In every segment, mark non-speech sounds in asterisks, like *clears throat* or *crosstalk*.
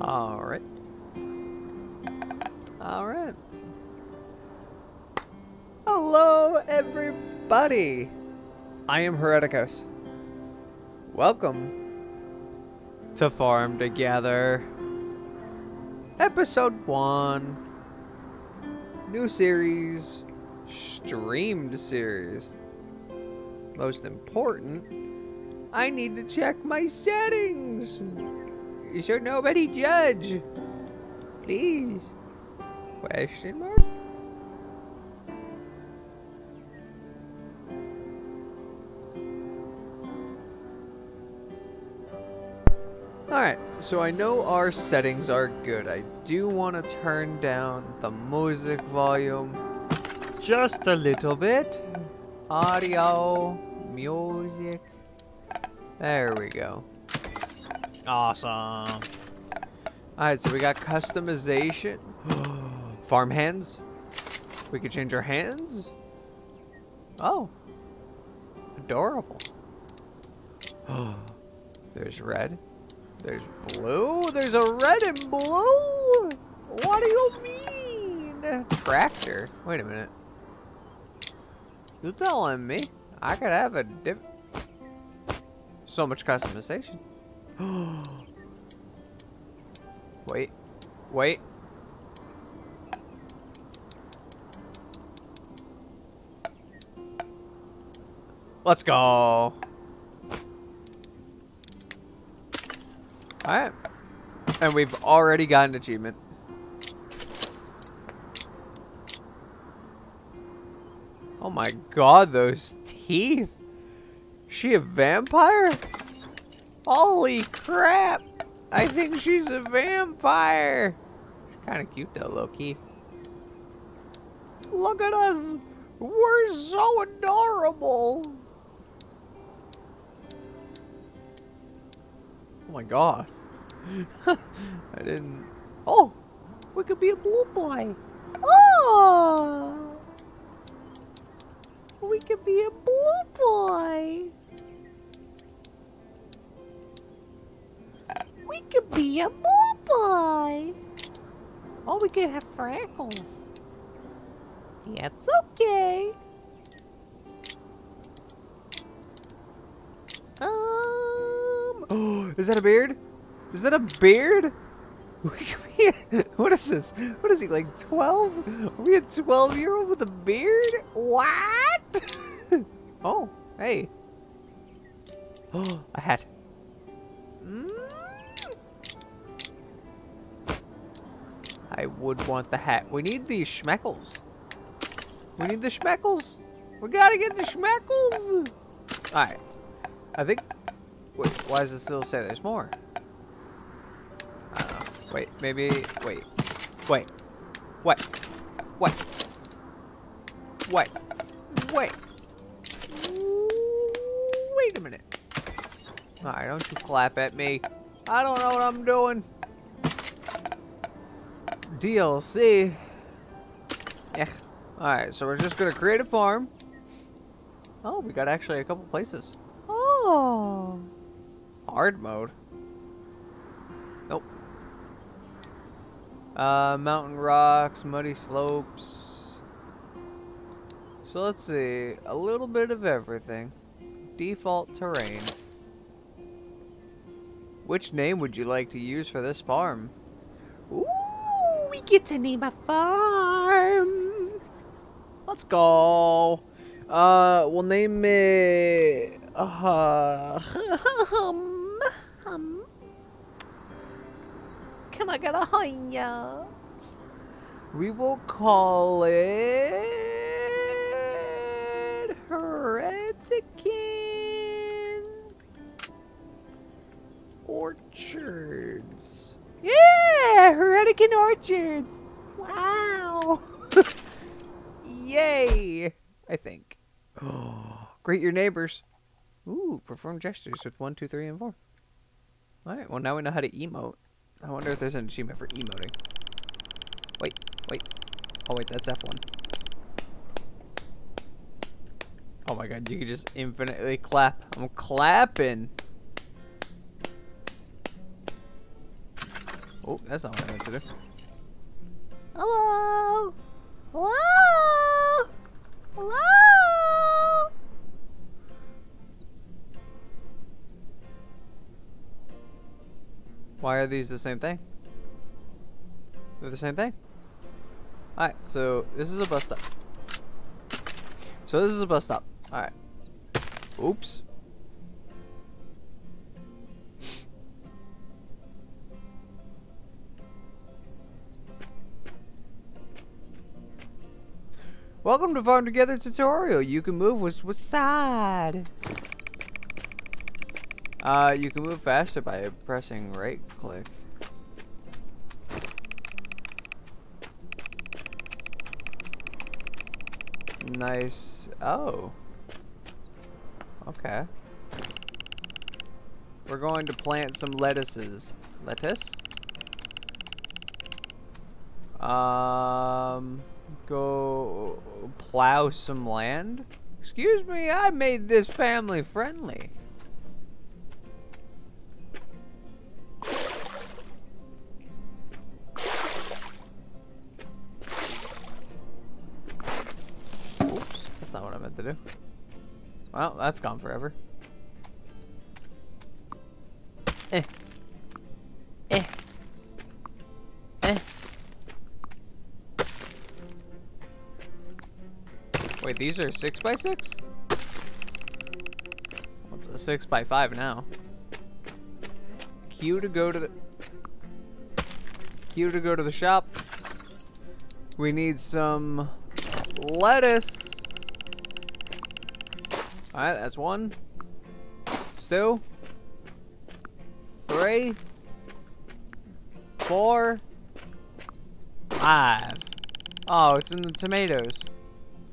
Alright. Alright. Hello, everybody! I am Herreticos. Welcome to Farm Together. Episode 1. New series. Streamed series. Most important, I need to check my settings. You should nobody judge? Please. Question mark? Alright, so I know our settings are good. I do want to turn down the music volume just a little bit. Audio, music. There we go. Awesome. Alright, so we got customization. *gasps* Farm hands. We could change our hands. Oh. Adorable. *gasps* There's red. There's blue. There's a red and blue. What do you mean? Tractor. Wait a minute. You telling me I could have a diff... So much customization. *gasps* wait. Wait. Let's go. Alright. And we've already got an achievement. Oh my god, those teeth. She a vampire? Holy crap! I think she's a vampire! She's kinda cute though, low-key. Look at us! We're so adorable! Oh my god. *laughs* I didn't... Oh! We could be a blue boy! Oh! We could be a blue boy! We could be a boy! Oh, we could have freckles. That's okay. Um... Oh, *gasps* is that a beard? Is that a beard? *laughs* what is this? What is he, like 12? Are we a 12 year old with a beard? What? *laughs* oh, hey. Oh, *gasps* a hat. Mm. I would want the hat. We need the schmeckles. We need the schmeckles. We gotta get the schmeckles. Alright. I think... Wait, why does it still say there's more? I. Wait, maybe... Wait. Wait. What? What? What? Wait. Wait a minute. Alright, don't you clap at me. I don't know what I'm doing. DLC. Alright, so we're just gonna create a farm. Oh, we got actually a couple places. Oh. Hard mode. Nope. Uh, mountain rocks, muddy slopes. So let's see. A little bit of everything. Default terrain. Which name would you like to use for this farm? Ooh, we get to name a farm. Let's go. Uh, we'll name it. Uh, hum, hum. Can I get a hiya? We will call it Heretican Orchards. Yeah, Heretican Orchards. Wow. *laughs* Yay, I think. Oh, *gasps* greet your neighbors. Ooh, perform gestures with one, two, three, and four. Alright, well now we know how to emote. I wonder if there's an achievement for emoting. Wait, wait. Oh wait, that's F1. Oh my god, you can just infinitely clap. I'm clapping. Oh, that's not what I meant to do. Hello? Hello? Hello? Why are these the same thing? They're the same thing. Alright, so this is a bus stop. So this is a bus stop. Alright. Oops. Welcome to Farm Together tutorial. You can move with which side? Uh, you can move faster by pressing right click. Nice. Oh. Okay. We're going to plant some lettuces. Lettuce? Um, go plow some land? Excuse me, I made this family friendly. Oops, that's not what I meant to do. Well, that's gone forever. Eh. These are six by six? What's a six by five now? Q to go to the Q to go to the shop. We need some lettuce. Alright, that's one. Two. Three. Four. Five. Oh, it's in the tomatoes.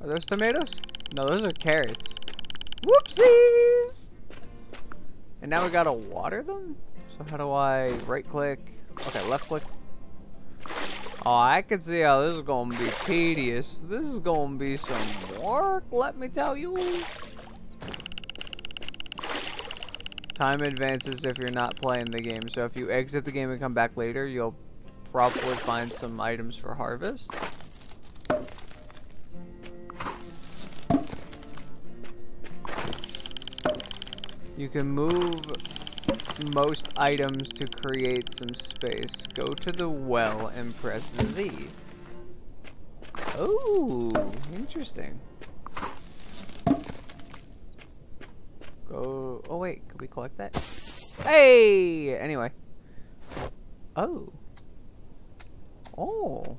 Are those tomatoes? No, those are carrots. Whoopsies! And now we gotta water them? So how do I right click? Okay, left click. Oh, I can see how this is gonna be tedious. This is gonna be some work, let me tell you. Time advances if you're not playing the game. So if you exit the game and come back later, you'll probably find some items for harvest. You can move most items to create some space. Go to the well and press Z. Oh, interesting. Go. Oh wait, can we collect that? Hey. Anyway. Oh. Oh.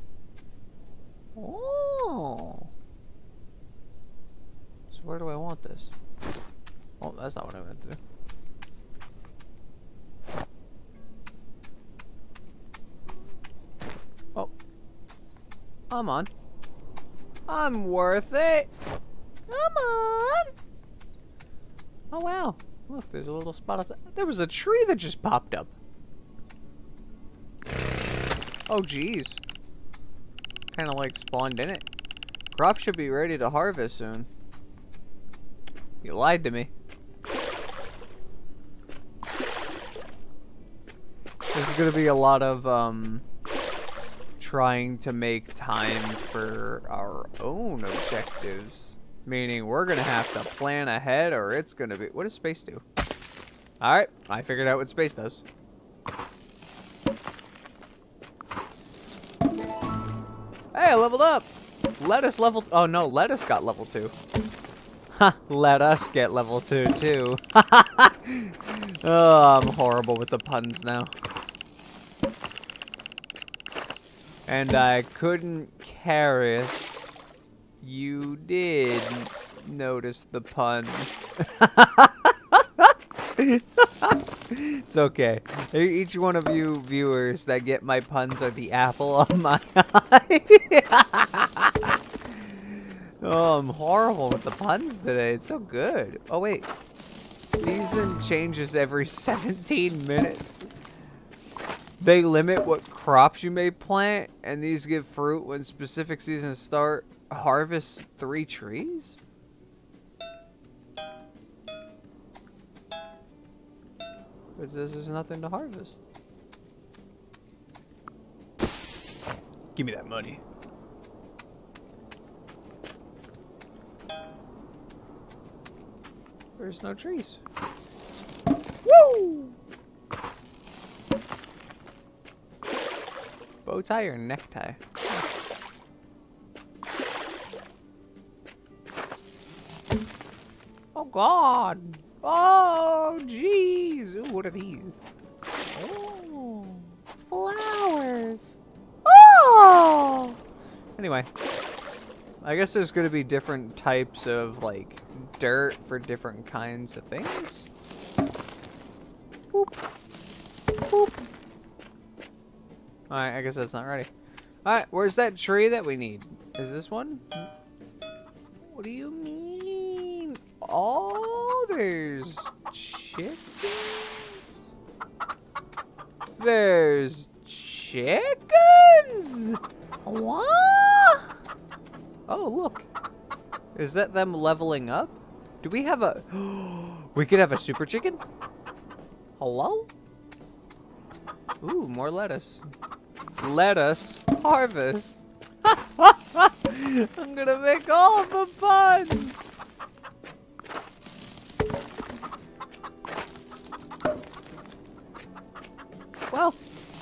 Oh. So where do I want this? Oh, that's not what I meant to do. Oh. I'm on. I'm worth it. Come on. Oh wow. Look, there's a little spot up there. There was a tree that just popped up. Oh geez. Kinda like spawned in it. Crop should be ready to harvest soon. You lied to me. There's gonna be a lot of um trying to make time for our own objectives. Meaning we're gonna have to plan ahead or it's gonna be what does space do? Alright, I figured out what space does. Hey, I leveled up! Lettuce level oh no, lettuce got level two. Ha, let us get level 2 too. *laughs* oh, I'm horrible with the puns now. And I couldn't care if you did notice the pun. it's okay. Each one of you viewers that get my puns are the apple of my *laughs* eye. Oh, I'm horrible with the puns today. It's so good. Oh, wait. Season changes every *laughs* 17 minutes. They limit what crops you may plant, and these give fruit when specific seasons start. Harvest three trees? It says there's nothing to harvest. Give me that money. There's no trees. Woo! Bow tie or necktie? Oh god! Oh jeez! Ooh, what are these? Oh, flowers. Oh! Anyway, I guess there's going to be different types of like dirt for different kinds of things. Boop. Boop. Alright, I guess that's not ready. Alright, where's that tree that we need? Is this one? What do you mean? Oh, there's chickens? There's chickens? What? Oh, look. Is that them leveling up? Do we have a... *gasps* we could have a super chicken? Hello? Ooh, more lettuce. Lettuce harvest. *laughs* I'm gonna make all of the buns! Well,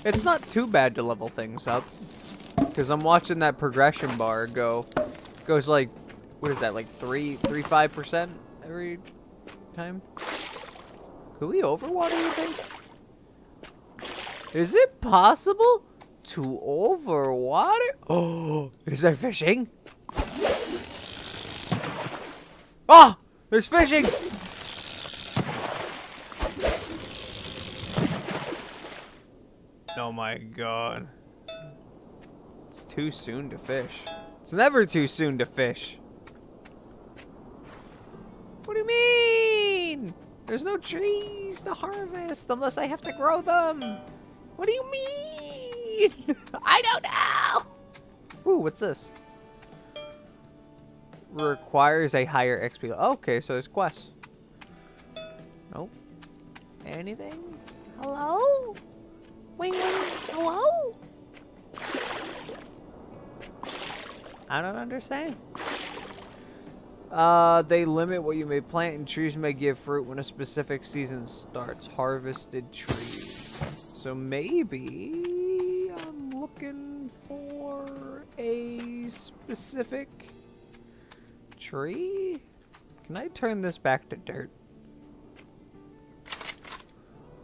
it's not too bad to level things up. Because I'm watching that progression bar go, goes like, what is that, like three, three, five percent every time? Could we overwater, you think? Is it possible to overwater? Oh, *gasps* is there fishing? Oh, there's fishing! Oh my god. It's too soon to fish. It's never too soon to fish. What do you mean? There's no trees to harvest unless I have to grow them. What do you mean? *laughs* I don't know. Ooh, what's this? Requires a higher XP. Okay, so it's quests. Nope. Anything? Hello? Wing wing. Hello? I don't understand. Uh, they limit what you may plant and trees may give fruit when a specific season starts. Harvested trees. So maybe looking for a specific tree? Can I turn this back to dirt?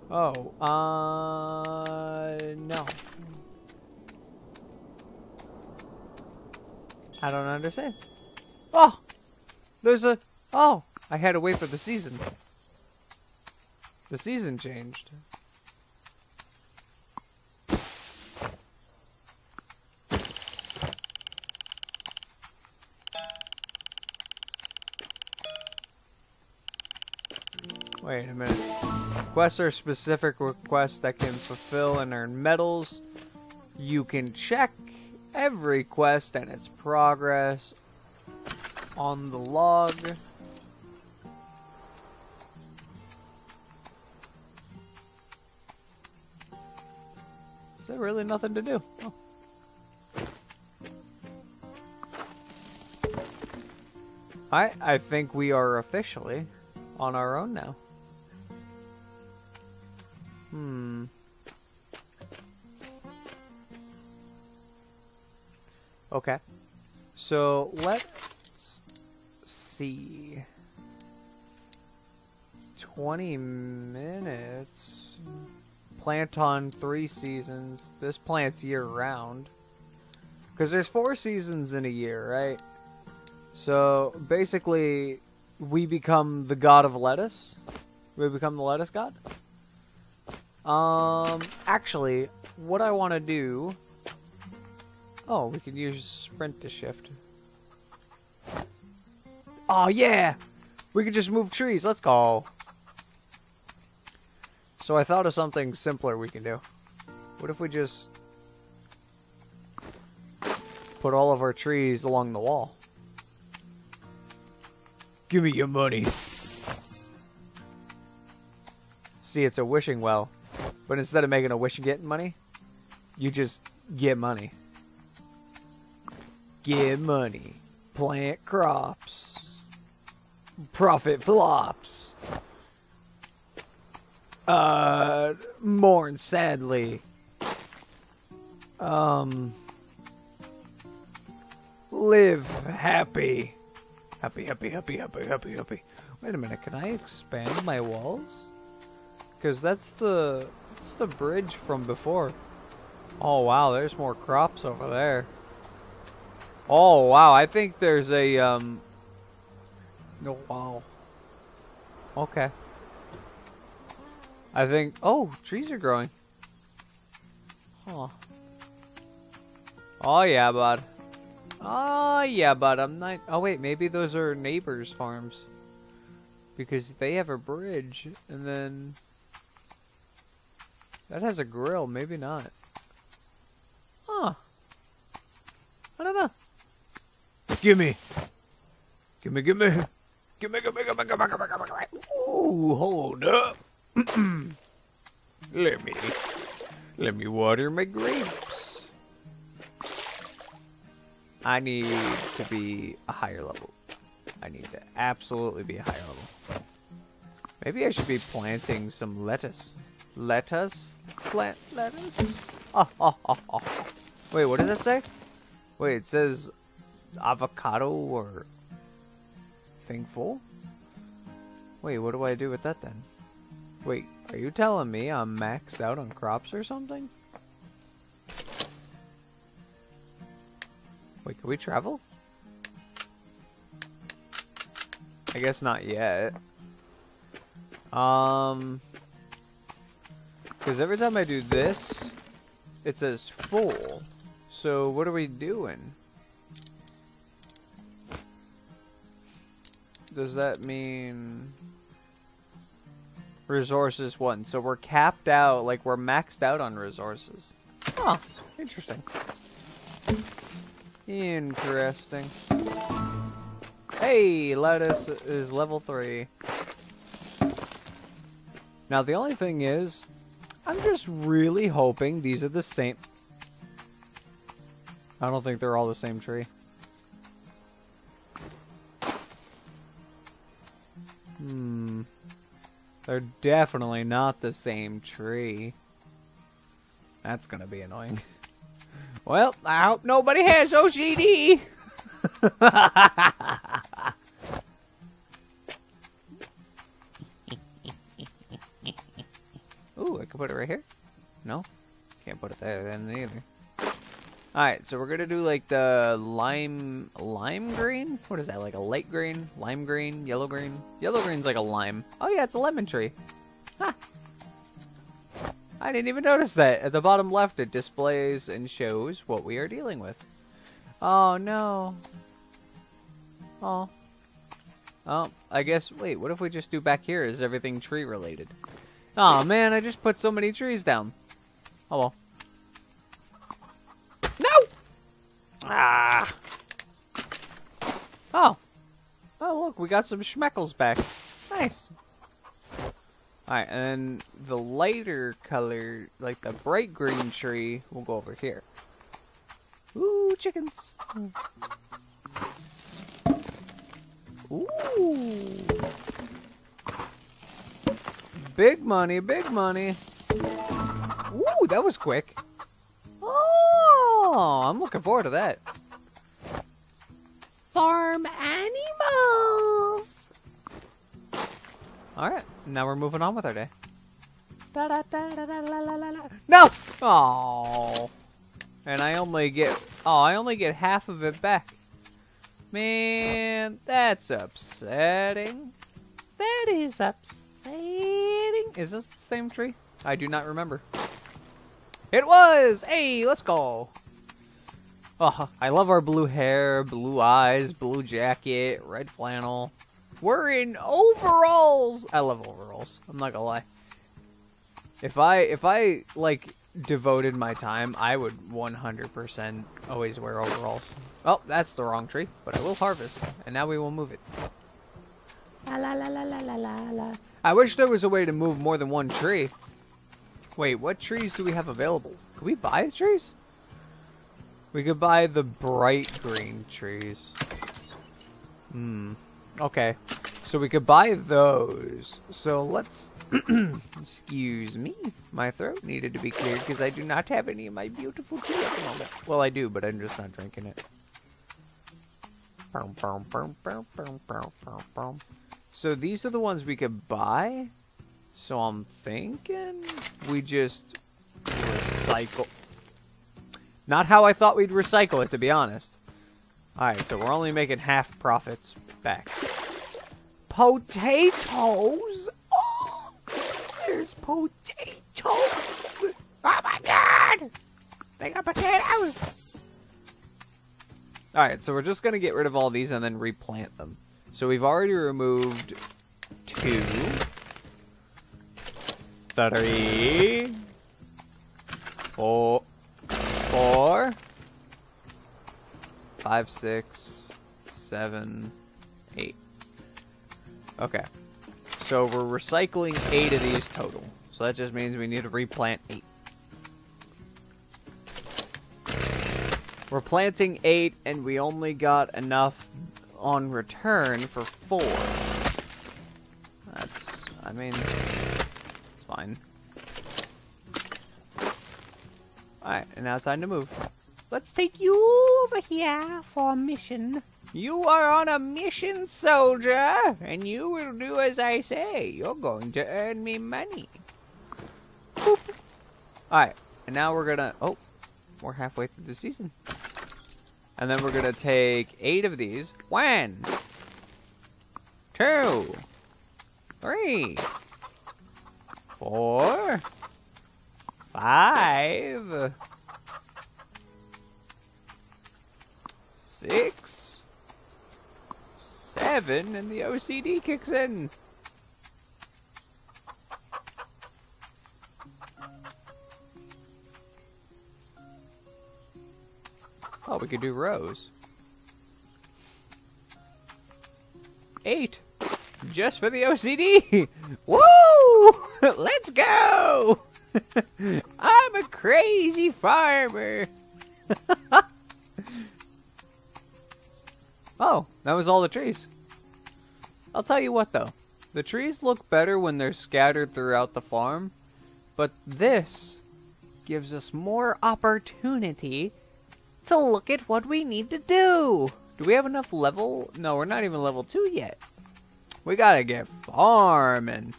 Oh, uh, no. I don't understand. Oh! There's a... Oh! I had to wait for the season. The season changed. Wait a minute. Quests are specific requests that can fulfill and earn medals. You can check every quest and its progress on the log. Is there really nothing to do? Oh. I I think we are officially on our own now. Hmm. Okay. So let's see. 20 minutes. Plant on three seasons. This plant's year round. Because there's four seasons in a year, right? So basically, we become the god of lettuce. We become the lettuce god. Um, actually, what I want to do Oh, we can use sprint to shift. Oh yeah! We can just move trees. Let's go. So I thought of something simpler we can do. What if we just put all of our trees along the wall? Give me your money. See, it's a wishing well. But instead of making a wish and getting money, you just get money. Get money. Plant crops. Profit flops. Uh, mourn sadly. Um, live happy. Happy, happy, happy, happy, happy, happy. Wait a minute, can I expand my walls? Because that's the, that's the bridge from before. Oh wow, there's more crops over there. Oh wow, I think there's a, um... No, wow. Okay. I think, oh, trees are growing. Huh. Oh yeah, bud. Oh yeah, bud. I'm not. Oh wait, maybe those are neighbors' farms because they have a bridge, and then that has a grill. Maybe not. Huh. I don't know. Gimme. Gimme, gimme. Gimme, gimme, gimme, gimme, gimme, gimme, gimme. Ooh, hold up. *clears throat* let me, let me water my grapes. I need to be a higher level. I need to absolutely be a higher level. Maybe I should be planting some lettuce. Lettuce? Plant lettuce? Oh, oh, oh, oh. Wait, what does that say? Wait, it says avocado or thing full? Wait, what do I do with that then? Wait, are you telling me I'm maxed out on crops or something? Wait, can we travel? I guess not yet. Um, because every time I do this, it says full. So what are we doing? Does that mean resources one? So we're capped out, like we're maxed out on resources. Huh, interesting. Interesting. Hey, lettuce is level 3. Now the only thing is, I'm just really hoping these are the same. I don't think they're all the same tree. Hmm. They're definitely not the same tree. That's gonna be annoying. *laughs* Well, I hope nobody has OCD. *laughs* Ooh, I can put it right here? No? Can't put it there then either. Alright, so we're gonna do like the lime lime green? What is that, like a light green? Lime green? Yellow green? Yellow green's like a lime. Oh yeah, it's a lemon tree. Ha! I didn't even notice that. At the bottom left, it displays and shows what we are dealing with. Oh no. Oh. Oh, I guess, wait, what if we just do back here? Is everything tree related? Oh man, I just put so many trees down. Oh well. No! Ah! Oh. Oh look, we got some schmeckles back. Nice. Alright, and the lighter color, like the bright green tree, will go over here. Ooh, chickens! Ooh! Big money, big money! Ooh, that was quick! Oh, I'm looking forward to that. Farm animals. Alright, now we're moving on with our day. Da, da, da. No! Oh. And I only get oh, I only get half of it back. Man, that's upsetting. That is upsetting. Is this the same tree? I do not remember. It was! Hey, let's go! Oh, I love our blue hair, blue eyes, blue jacket, red flannel. We're in overalls! I love overalls. I'm not gonna lie. If I, if I, like, devoted my time, I would 100% always wear overalls. Oh, that's the wrong tree, but I will harvest, and now we will move it. La la la la la la la. I wish there was a way to move more than one tree. Wait, what trees do we have available? Can we buy the trees? We could buy the bright green trees. Hmm. Okay. So we could buy those. So let's... *clears throat* Excuse me. My throat needed to be cleared because I do not have any of my beautiful tea at the moment. Well, I do, but I'm just not drinking it. So these are the ones we could buy. So I'm thinking we just recycle. Not how I thought we'd recycle it, to be honest. Alright, so we're only making half profits back. Potatoes! Oh, there's potatoes! Oh my god! They got potatoes! Alright, so we're just gonna get rid of all these and then replant them. So we've already removed two, three, four, four, five, six, seven, eight. Okay. So we're recycling eight of these total. So that just means we need to replant eight. We're planting eight, and we only got enough on return for four. That's, I mean, it's fine. Alright, and now it's time to move. Let's take you over here for a mission. You are on a mission, soldier, and you will do as I say. You're going to earn me money. Alright, and now we're gonna... Oh, we're halfway through the season. And then we're gonna take eight of these. One, two, three, four, five, six, seven, and the OCD kicks in. Oh, we could do rows. Eight! Just for the OCD! *laughs* Woo! *laughs* Let's go! *laughs* I'm a crazy farmer! oh, that was all the trees. I'll tell you what though. The trees look better when they're scattered throughout the farm, but this gives us more opportunity to look at what we need to do. Do we have enough level? No, we're not even level 2 yet. We gotta get farming.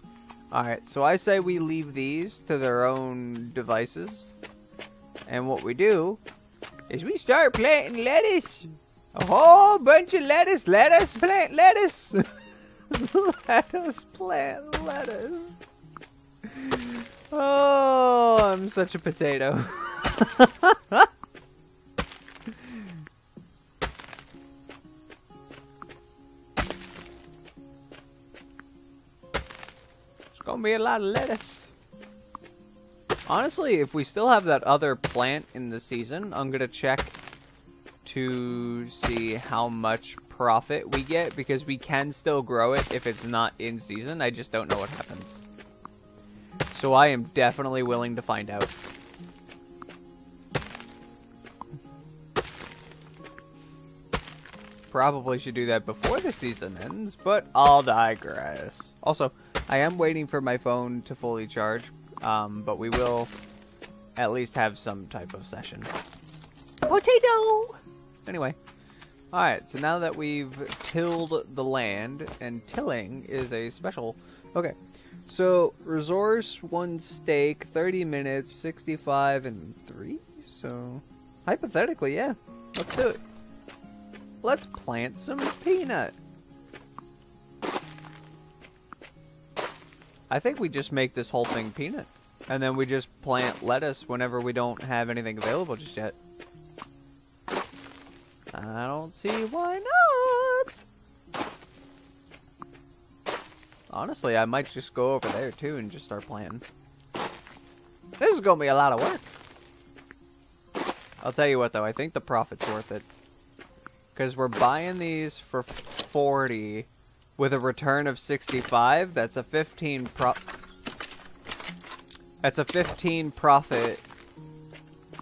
Alright, so I say we leave these to their own devices. And what we do is we start planting lettuce. A whole bunch of lettuce. Let us plant lettuce. *laughs* Let us plant lettuce. Oh, I'm such a potato. *laughs* gonna be a lot of lettuce. Honestly, if we still have that other plant in the season, I'm gonna check to see how much profit we get because we can still grow it if it's not in season. I just don't know what happens. So I am definitely willing to find out. Probably should do that before the season ends, but I'll digress. Also, I am waiting for my phone to fully charge, um, but we will at least have some type of session. Potato! Anyway. Alright, so now that we've tilled the land, and tilling is a special... Okay, so resource, one steak, 30 minutes, 65 and 3? So, hypothetically, yeah. Let's do it. Let's plant some peanut. I think we just make this whole thing peanut. And then we just plant lettuce whenever we don't have anything available just yet. I don't see why not. Honestly, I might just go over there too and just start planting. This is going to be a lot of work. I'll tell you what though, I think the profit's worth it. Because we're buying these for 40 with a return of 65, that's a 15 pro That's a 15 profit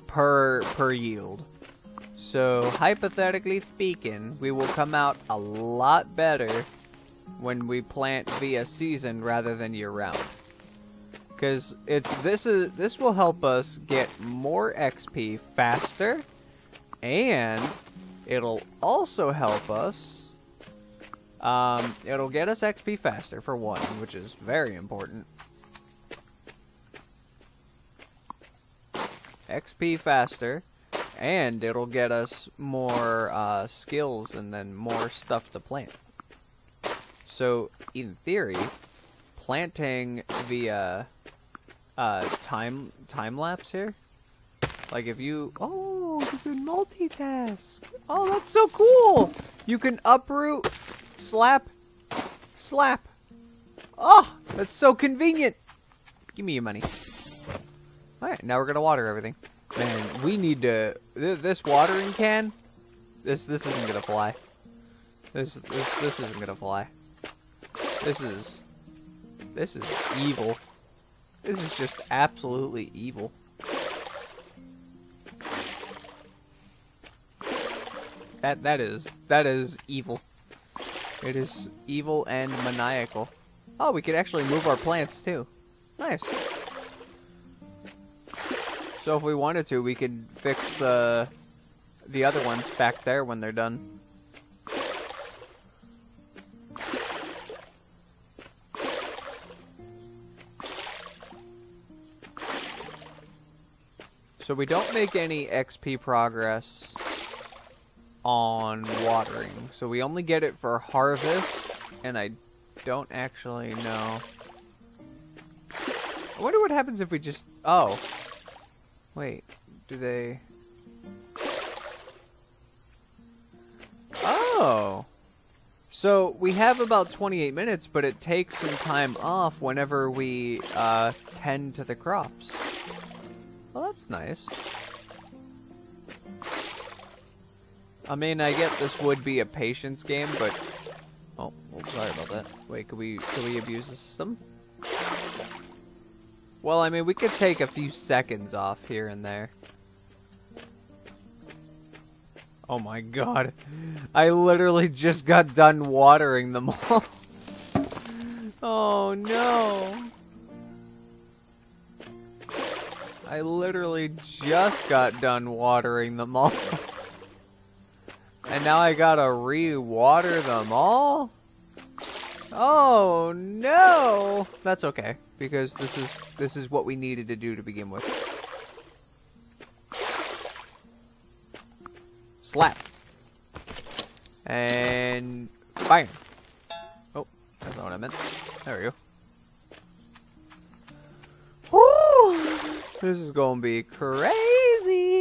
per per yield. So, hypothetically speaking, we will come out a lot better when we plant via season rather than year round. Cuz it's this is this will help us get more XP faster and it'll also help us um, it'll get us XP faster for one, which is very important. XP faster and it'll get us more uh, skills and then more stuff to plant. So, in theory, planting via uh, time time lapse here, like if you oh you can multitask. Oh, that's so cool. You can uproot, slap, slap. Oh, that's so convenient. Give me your money. All right, now we're gonna water everything. Man, we need to. Th this watering can. This this isn't gonna fly. This this this isn't gonna fly. This is this is evil. This is just absolutely evil. That that is that is evil. It is evil and maniacal. Oh, we could actually move our plants too. Nice. So if we wanted to, we could fix the the other ones back there when they're done. So we don't make any XP progress on watering. So we only get it for harvest, and I don't actually know. I wonder what happens if we just... Oh. Wait, do they... Oh! So, we have about 28 minutes, but it takes some time off whenever we uh, tend to the crops. Well, that's nice. I mean, I get this would be a patience game, but... Oh, sorry about that. Wait, could we, could we abuse the system? Well, I mean, we could take a few seconds off here and there. Oh my god. I literally just got done watering them all. *laughs* oh no. I literally just got done watering them all. *laughs* and now I gotta re-water them all? Oh no! That's okay because this is this is what we needed to do to begin with. Slap. And fire. Oh, that's not what I meant. There we go. Woo! This is gonna be crazy.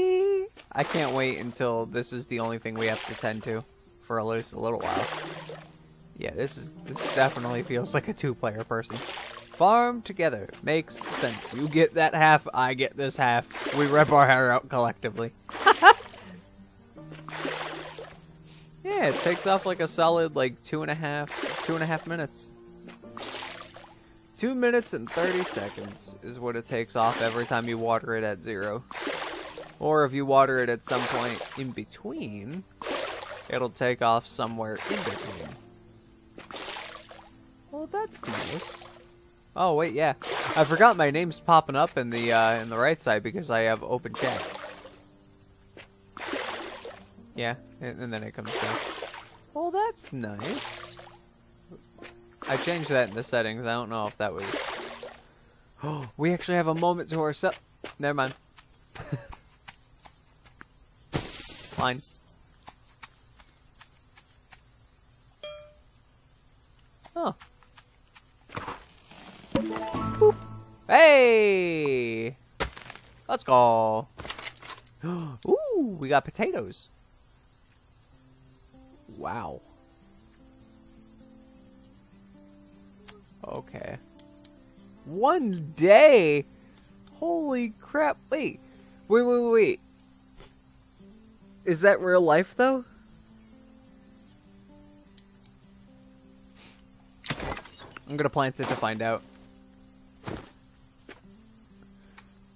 I can't wait until this is the only thing we have to tend to for at least a little while. Yeah, this is this definitely feels like a two-player person. Farm together makes sense. You get that half, I get this half. We rip our hair out collectively. *laughs* yeah, it takes off like a solid like two and a half, two and a half minutes. Two minutes and 30 seconds is what it takes off every time you water it at zero. Or if you water it at some point in between, it'll take off somewhere in between. Well, that's nice. Oh wait, yeah, I forgot my name's popping up in the uh, in the right side because I have open chat. Yeah, and, then it comes down. Well, that's nice. I changed that in the settings. I don't know if that was. Oh, *gasps* we actually have a moment to ourselves. Never mind. *laughs* Fine. Oh. Boop. Hey! Let's go. *gasps* Ooh, we got potatoes. Wow. Okay. One day? Holy crap. Wait. Wait, wait, wait, wait. Is that real life, though? I'm gonna plant it to find out.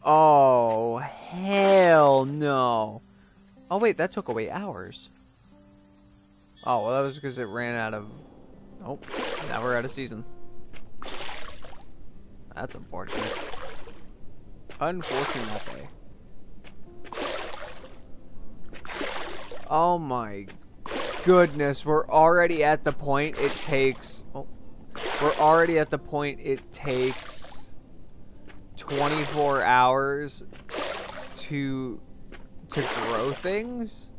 Oh, hell no. Oh wait, that took away hours. Oh, well that was because it ran out of... Oh, now we're out of season. That's unfortunate. Unfortunate. Oh my goodness, we're already at the point it takes... Oh, we're already at the point it takes 24 hours to to grow things?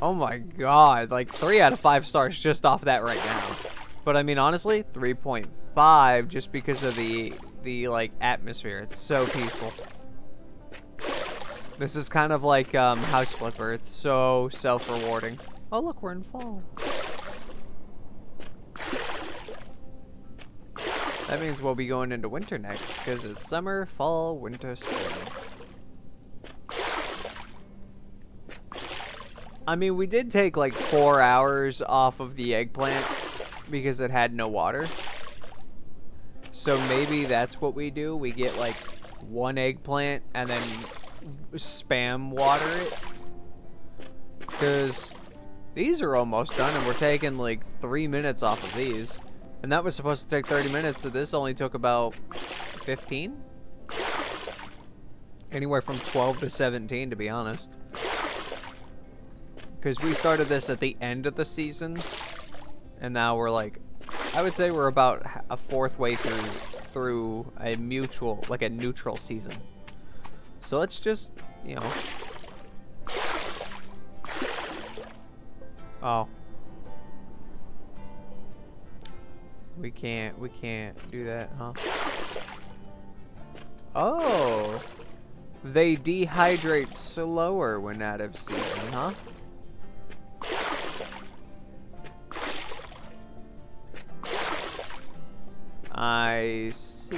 Oh my god, like 3 out of 5 stars just off that right now. But I mean, honestly, 3.5 just because of the, the like, atmosphere. It's so peaceful. This is kind of like um, House Flipper. It's so self-rewarding. Oh look, we're in fall. That means we'll be going into winter next, because it's summer, fall, winter, spring. I mean, we did take like four hours off of the eggplant because it had no water. So maybe that's what we do. We get like one eggplant and then spam water it. Because these are almost done and we're taking like three minutes off of these. And that was supposed to take 30 minutes, so this only took about 15? Anywhere from 12 to 17, to be honest. Because we started this at the end of the season, and now we're like, I would say we're about a fourth way through through a mutual, like a neutral season. So let's just, you know. Oh. We can't, we can't do that, huh? Oh! They dehydrate slower when out of season, huh? I see.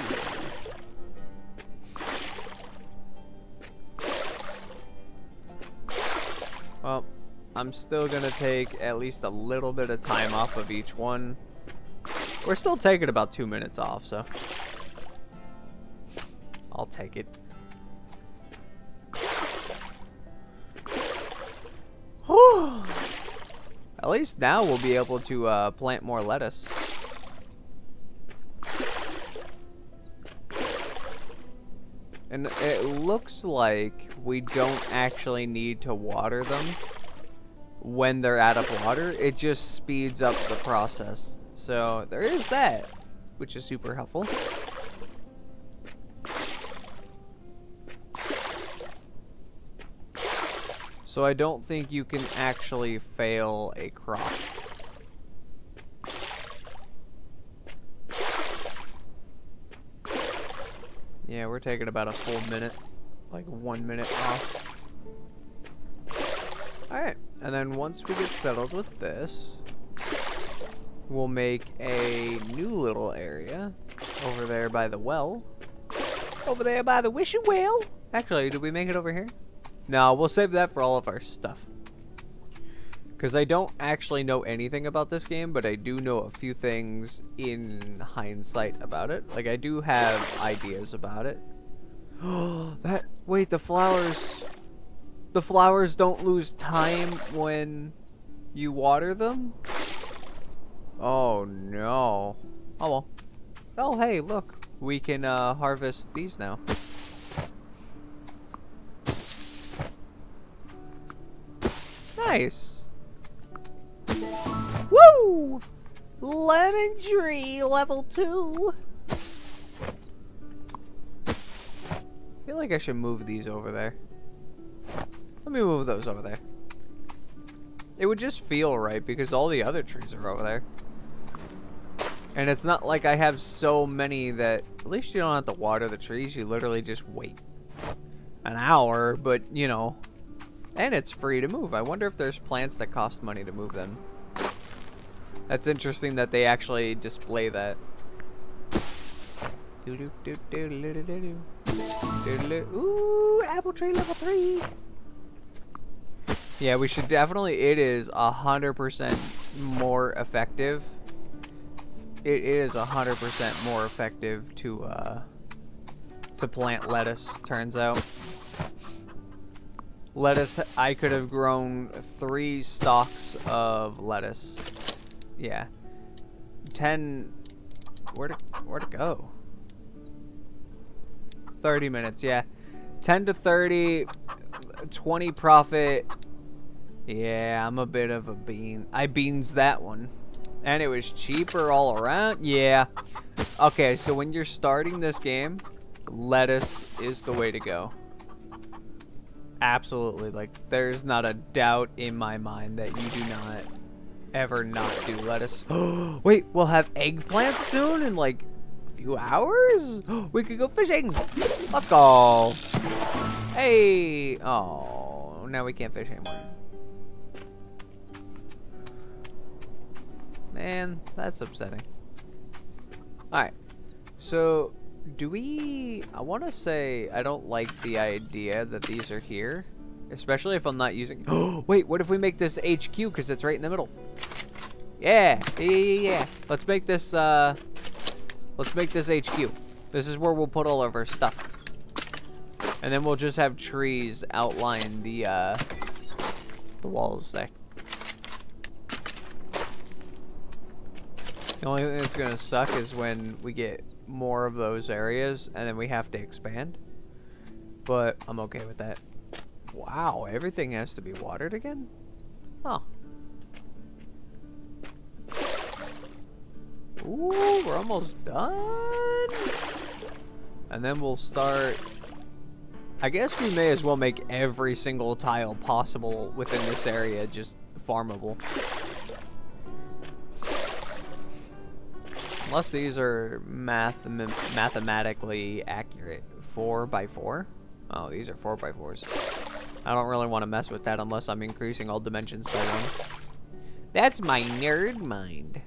Well, I'm still gonna take at least a little bit of time off of each one. We're still taking about two minutes off, so. I'll take it. At least now we'll be able to uh, plant more lettuce. And it looks like we don't actually need to water them when they're out of water. It just speeds up the process. So there is that, which is super helpful. So I don't think you can actually fail a crop. Yeah, we're taking about a full minute, like one minute off. Alright, and then once we get settled with this, we'll make a new little area over there by the well. Over there by the wishing well. Actually, did we make it over here? No, we'll save that for all of our stuff. Because I don't actually know anything about this game, but I do know a few things in hindsight about it. Like, I do have ideas about it. *gasps* that, wait, the flowers, the flowers don't lose time when you water them? Oh, no. Oh, well. Oh, hey, look. We can uh, harvest these now. Nice. Woo! Lemon tree level 2. I feel like I should move these over there. Let me move those over there. It would just feel right because all the other trees are over there. And it's not like I have so many that, at least you don't have to water the trees, you literally just wait an hour, but you know, and it's free to move. I wonder if there's plants that cost money to move them. That's interesting that they actually display that. Ooh, apple tree level 3! Yeah, we should definitely, it is a 100% more effective. It is a 100% more effective to, uh, to plant lettuce, turns out. lettuce, I could have grown three stalks of lettuce. Yeah. 10, where to, where to go? 30 minutes, yeah. 10 to 30, 20 profit. Yeah, I'm a bit of a bean. I beans that one. And it was cheaper all around? Yeah. Okay, so when you're starting this game, lettuce is the way to go. Absolutely. Like, there's not a doubt in my mind that you do not ever not do lettuce. *gasps* Wait, we'll have eggplants soon in like a few hours? *gasps* we could go fishing. Let's go. Hey. Oh, now we can't fish anymore. Man, that's upsetting. Alright. So, do we... I want to say I don't like the idea that these are here. Especially if I'm not using... Oh, *gasps* wait, what if we make this HQ because it's right in the middle? Yeah, yeah, yeah, yeah. Let's make this, uh... Let's make this HQ. This is where we'll put all of our stuff. And then we'll just have trees outline the, uh... The walls there. The only thing that's gonna suck is when we get more of those areas and then we have to expand. But I'm okay with that. Wow, everything has to be watered again? Huh. Ooh, we're almost done. And then we'll start... I guess we may as well make every single tile possible within this area just farmable. Unless these are math mathematically accurate. 4 by 4 Oh, these are 4 by 4s I don't really want to mess with that unless I'm increasing all dimensions by one. That's my nerd mind.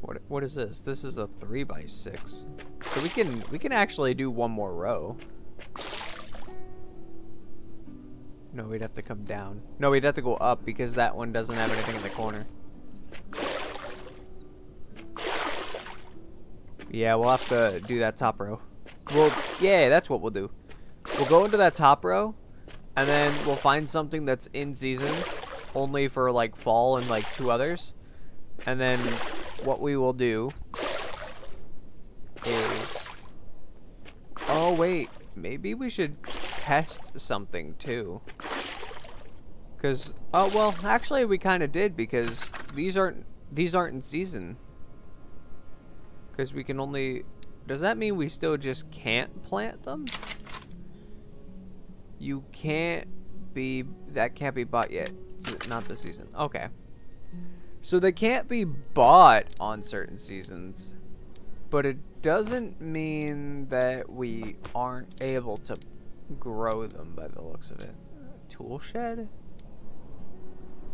What what is this? This is a 3 by 6 So we can we can actually do one more row. No, we'd have to come down. No, we'd have to go up because that one doesn't have anything in the corner. Yeah, we'll have to do that top row. Well, yeah, that's what we'll do. We'll go into that top row, and then we'll find something that's in season, only for like fall and like two others. And then what we will do is... Oh, wait. Maybe we should test something too. Because, oh, well, actually we kind of did because these aren't, these aren't in season. Because we can only... Does that mean we still just can't plant them? You can't be... That can't be bought yet. Not the season. Okay. So they can't be bought on certain seasons. But it doesn't mean that we aren't able to grow them by the looks of it. Tool shed?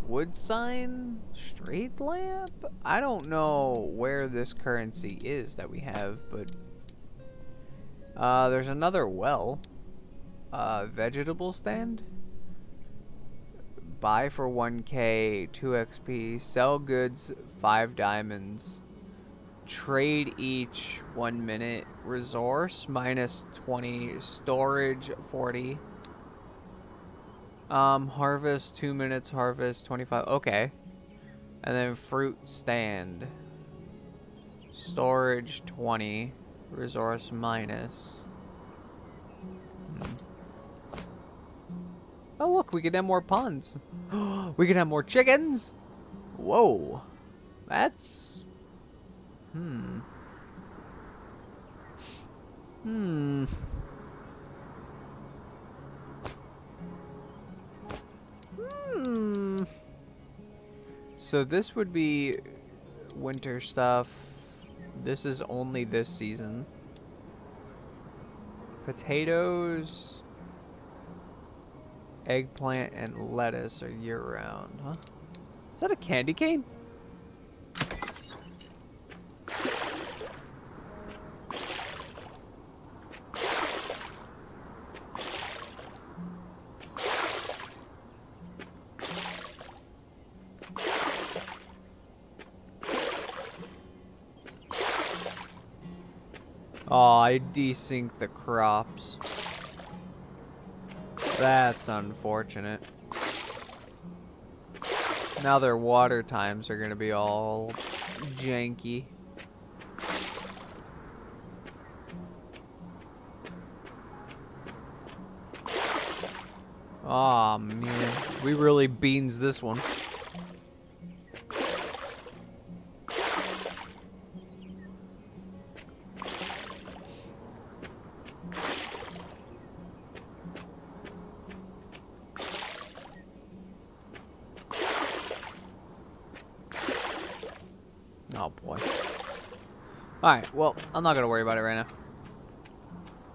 wood sign, street lamp. I don't know where this currency is that we have, but uh, there's another well. Uh, vegetable stand. Buy for 1k, 2 XP, sell goods, 5 diamonds. Trade each 1 minute. Resource, minus 20. Storage, 40. Um, harvest, two minutes, harvest, 25, okay. And then fruit stand. Storage, 20. Resource, minus. Hmm. Oh look, we can have more ponds. *gasps* we can have more chickens! Whoa. That's... Hmm. Hmm. Hmm. So this would be winter stuff. This is only this season. Potatoes, eggplant, and lettuce are year-round, huh? Is that a candy cane? Oh, I desync the crops. That's unfortunate. Now their water times are gonna be all janky. Aw, man. We really beans this one. Alright, well, I'm not gonna worry about it right now.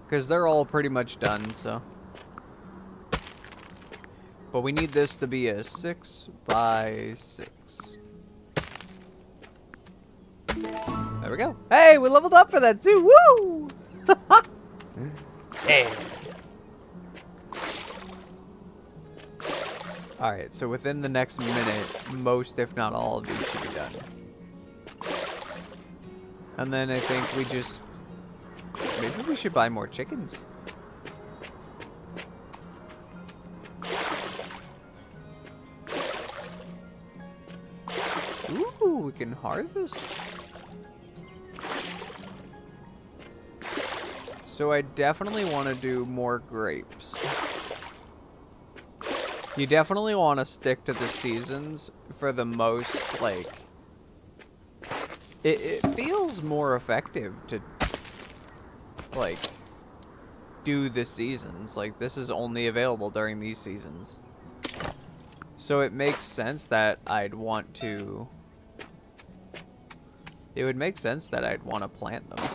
Because they're all pretty much done, so. But we need this to be a 6 by 6. There we go. Hey, we leveled up for that too! Woo! *laughs* hey. Alright, so within the next minute, most if not all of these should be done. And then I think we just... Maybe we should buy more chickens. Ooh, we can harvest. So I definitely want to do more grapes. You definitely want to stick to the seasons for the most, like... It, it feels more effective to, like, do the seasons. Like, this is only available during these seasons. So it makes sense that I'd want to... It would make sense that I'd want to plant them.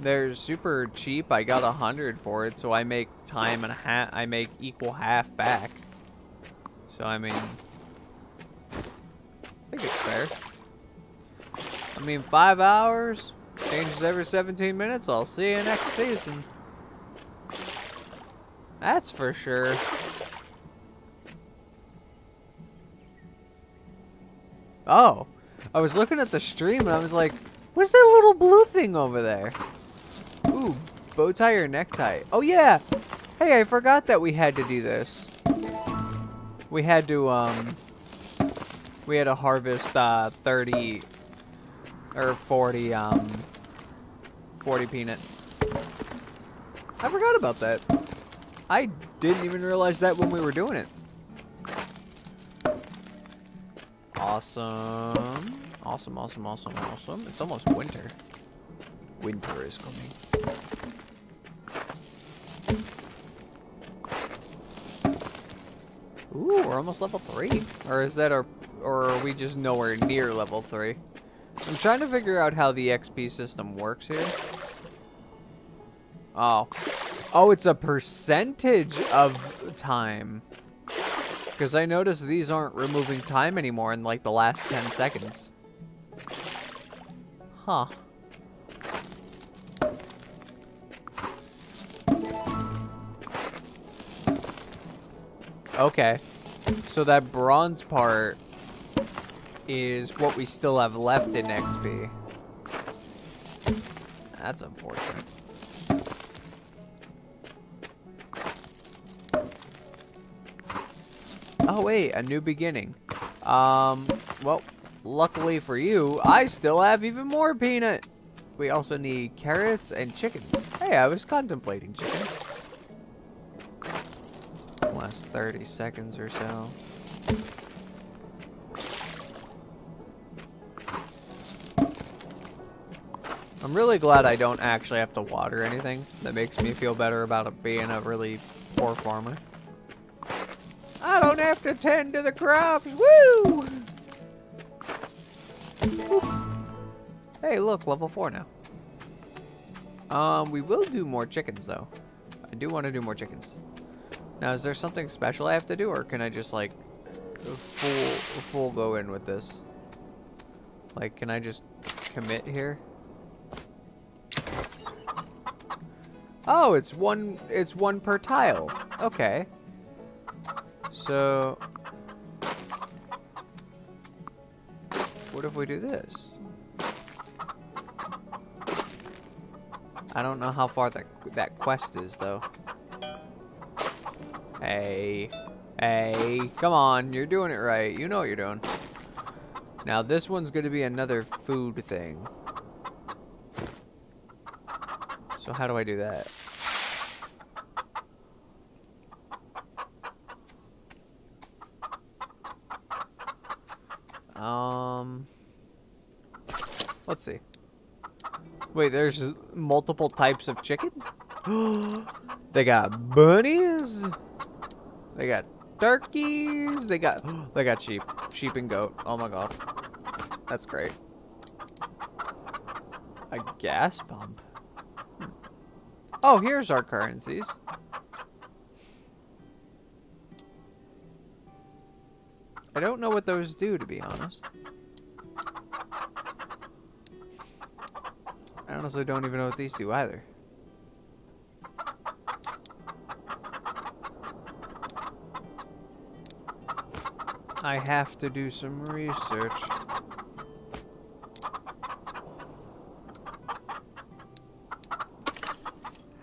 They're super cheap. I got a hundred for it, so I make time and a half. I make equal half back. So I mean, I think it's fair. I mean, five hours changes every 17 minutes. I'll see you next season. That's for sure. Oh, I was looking at the stream and I was like, what's that little blue thing over there? Ooh, bow tie or necktie? Oh yeah! Hey, I forgot that we had to do this. We had to, um... We had to harvest, uh, 30... Or 40, um... 40 peanut. I forgot about that. I didn't even realize that when we were doing it. Awesome. Awesome, awesome, awesome, awesome. It's almost winter. Winter is coming. Ooh, we're almost level 3. Or is that our... Or are we just nowhere near level 3? I'm trying to figure out how the XP system works here. Oh. Oh, it's a percentage of time. Because I noticed these aren't removing time anymore in like the last 10 seconds. Huh. Okay. So that bronze part is what we still have left in XP. That's unfortunate. Oh wait, a new beginning. Um, well, luckily for you, I still have even more peanut. We also need carrots and chickens. Hey, I was contemplating chickens. Last 30 seconds or so. I'm really glad I don't actually have to water anything. That makes me feel better about being a really poor farmer. I don't have to tend to the crops. Woo! Hey, look, level 4 now. Um, we will do more chickens, though. I do want to do more chickens. Now, is there something special I have to do, or can I just, like, full, full go in with this? Like, can I just commit here? Oh, it's one, it's one per tile. Okay. So, what if we do this? I don't know how far that that quest is though. Hey. Hey. Come on. You're doing it right. You know what you're doing. Now this one's going to be another food thing. So how do I do that? Um, let's see. Wait, there's multiple types of chicken? *gasps* they got bunnies. They got turkeys. They got *gasps* they got sheep, sheep and goat. Oh my god, that's great. A gas pump. Oh, here's our currencies. I don't know what those do, to be honest. I honestly don't even know what these do either. I have to do some research.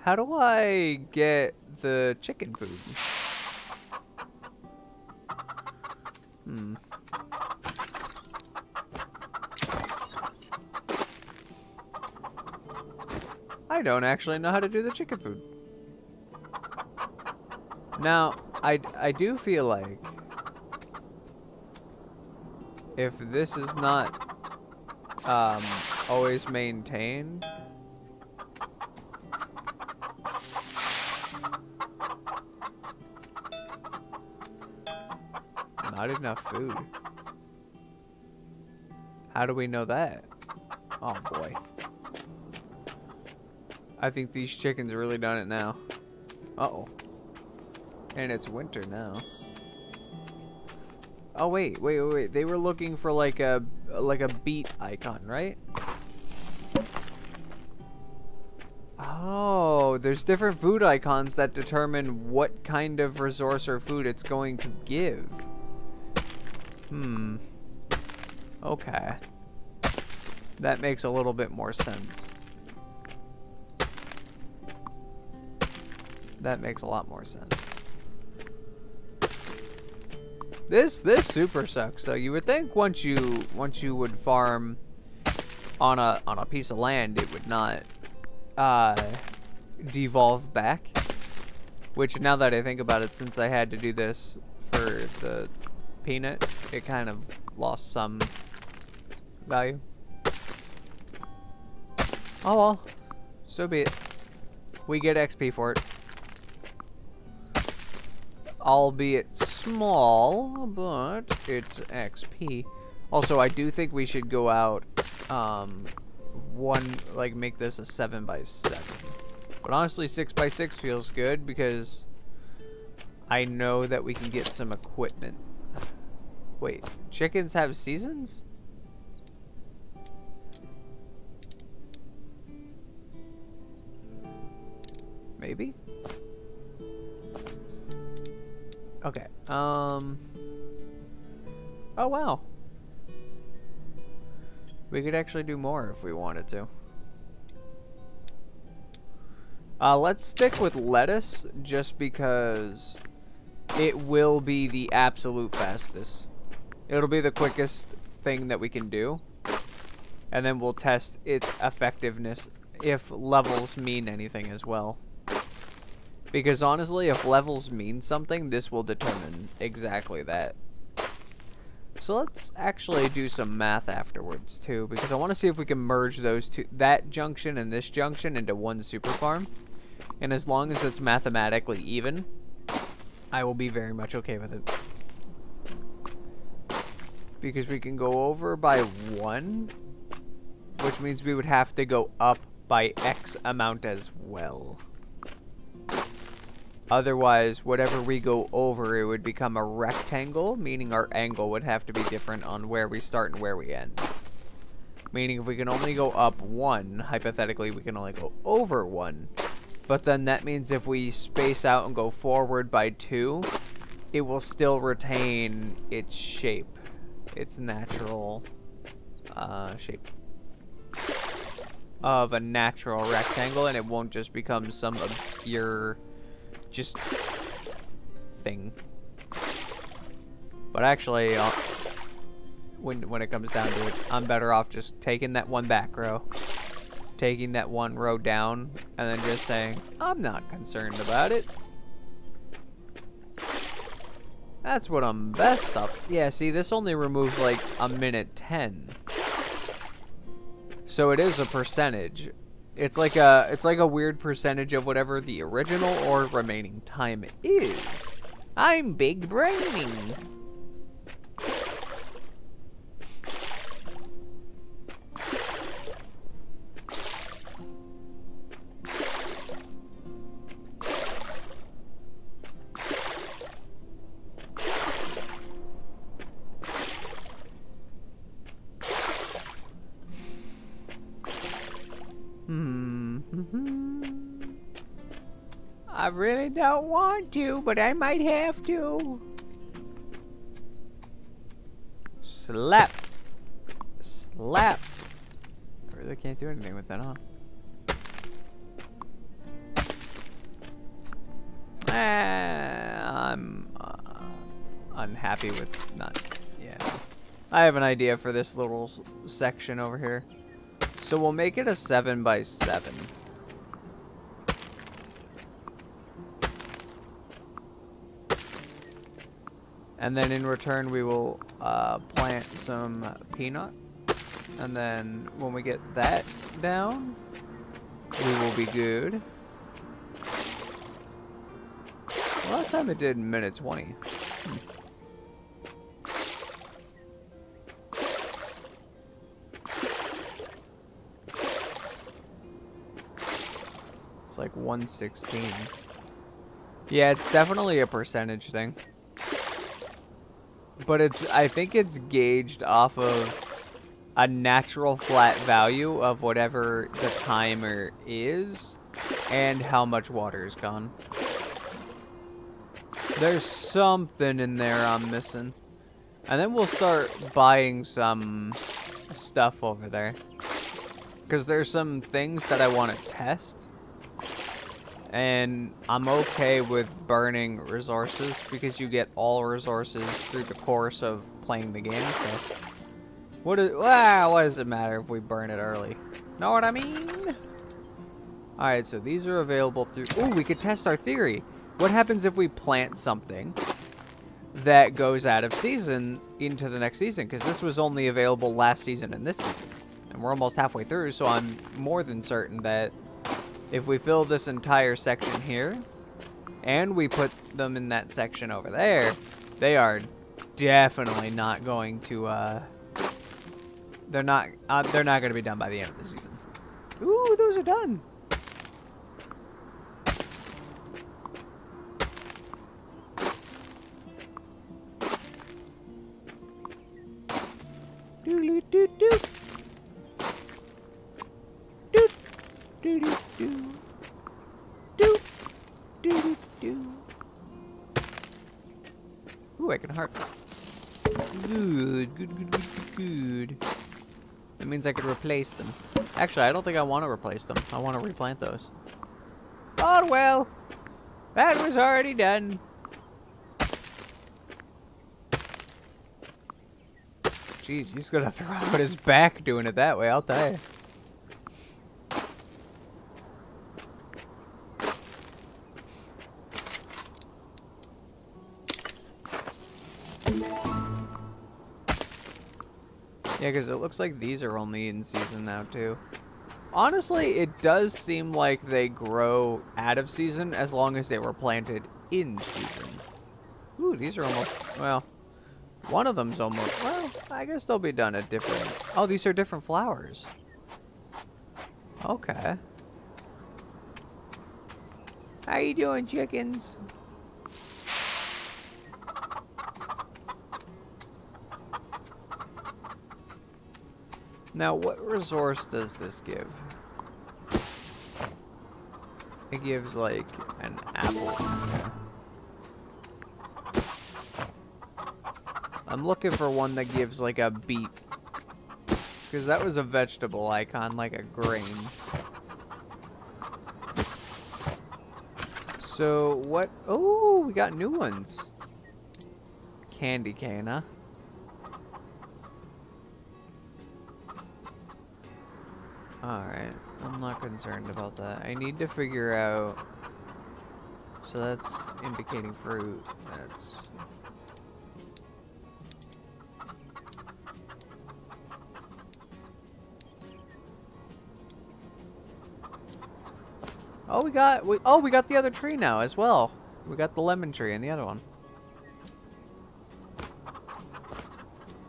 How do I get the chicken food? Hmm. I don't actually know how to do the chicken food. Now, I, I do feel like if this is not um, always maintained, not enough food. How do we know that? Oh boy. I think these chickens really done it now. Uh-oh. And it's winter now. Oh wait, wait, wait, wait. They were looking for like a like a beet icon, right? Oh, there's different food icons that determine what kind of resource or food it's going to give. Hmm. Okay. That makes a little bit more sense. That makes a lot more sense. This this super sucks though. You would think once you once you would farm on a on a piece of land it would not uh devolve back. Which now that I think about it, since I had to do this for the peanut, it kind of lost some value. Oh well, so be it. We get XP for it. Albeit small, but it's XP. Also, I do think we should go out, um, one, like, make this a 7 by 7 But honestly, 6 by 6 feels good because I know that we can get some equipment Wait, chickens have seasons? Maybe? Okay, um... Oh, wow. We could actually do more if we wanted to. Uh, let's stick with lettuce, just because it will be the absolute fastest. It'll be the quickest thing that we can do. And then we'll test its effectiveness if levels mean anything as well. Because honestly, if levels mean something, this will determine exactly that. So let's actually do some math afterwards too, because I want to see if we can merge those two, that junction and this junction into one super farm. And as long as it's mathematically even, I will be very much okay with it because we can go over by one, which means we would have to go up by X amount as well. Otherwise, whatever we go over, it would become a rectangle, meaning our angle would have to be different on where we start and where we end. Meaning if we can only go up one, hypothetically we can only go over one. But then that means if we space out and go forward by two, it will still retain its shape its natural uh, shape of a natural rectangle and it won't just become some obscure just thing. But actually, uh, when when it comes down to it, I'm better off just taking that one back row, taking that one row down, and then just saying, I'm not concerned about it. That's what I'm best up. Yeah, see, this only removes like a minute 10. So it is a percentage. It's like a it's like a weird percentage of whatever the original or remaining time is. I'm big brainy. Don't want to, but I might have to. Slap. Slap. I really can't do anything with that on. Ah, I'm uh, unhappy with not. Yeah. I have an idea for this little section over here. So we'll make it a 7 by 7. And then in return we will uh, plant some peanut. And then when we get that down, we will be good. Last time it did minute 20. It's like 116. Yeah, it's definitely a percentage thing. But it's I think it's gauged off of a natural flat value of whatever the timer is and how much water is gone. There's something in there I'm missing. And then we'll start buying some stuff over there. Because there's some things that I want to test. And I'm okay with burning resources because you get all resources through the course of playing the game. So what is wow, what does it matter if we burn it early? Know what I mean? Alright, so these are available through Oh, we could test our theory. What happens if we plant something that goes out of season into the next season? Because this was only available last season and this season. And we're almost halfway through, so I'm more than certain that if we fill this entire section here, and we put them in that section over there, they are definitely not going to, uh, they're not, uh, they're not going to be done by the end of the season. Ooh, those are done. Means I could replace them. Actually, I don't think I want to replace them. I want to replant those. Oh well, that was already done. Jeez, he's gonna *laughs* throw out his back doing it that way, I'll tell you. Yeah, because it looks like these are only in season now, too. Honestly, it does seem like they grow out of season as long as they were planted in season. Ooh, these are almost, well, one of them's almost, well, I guess they'll be done at different, oh, these are different flowers. Okay. How you doing, chickens? Now, what resource does this give? It gives, like, an apple. I'm looking for one that gives, like, a beet. Because that was a vegetable icon, like a grain. So what? Oh, we got new ones. Candy cane, huh? Alright, I'm not concerned about that. I need to figure out... So that's indicating fruit. That's... Oh, we got... We, oh, we got the other tree now as well. We got the lemon tree and the other one.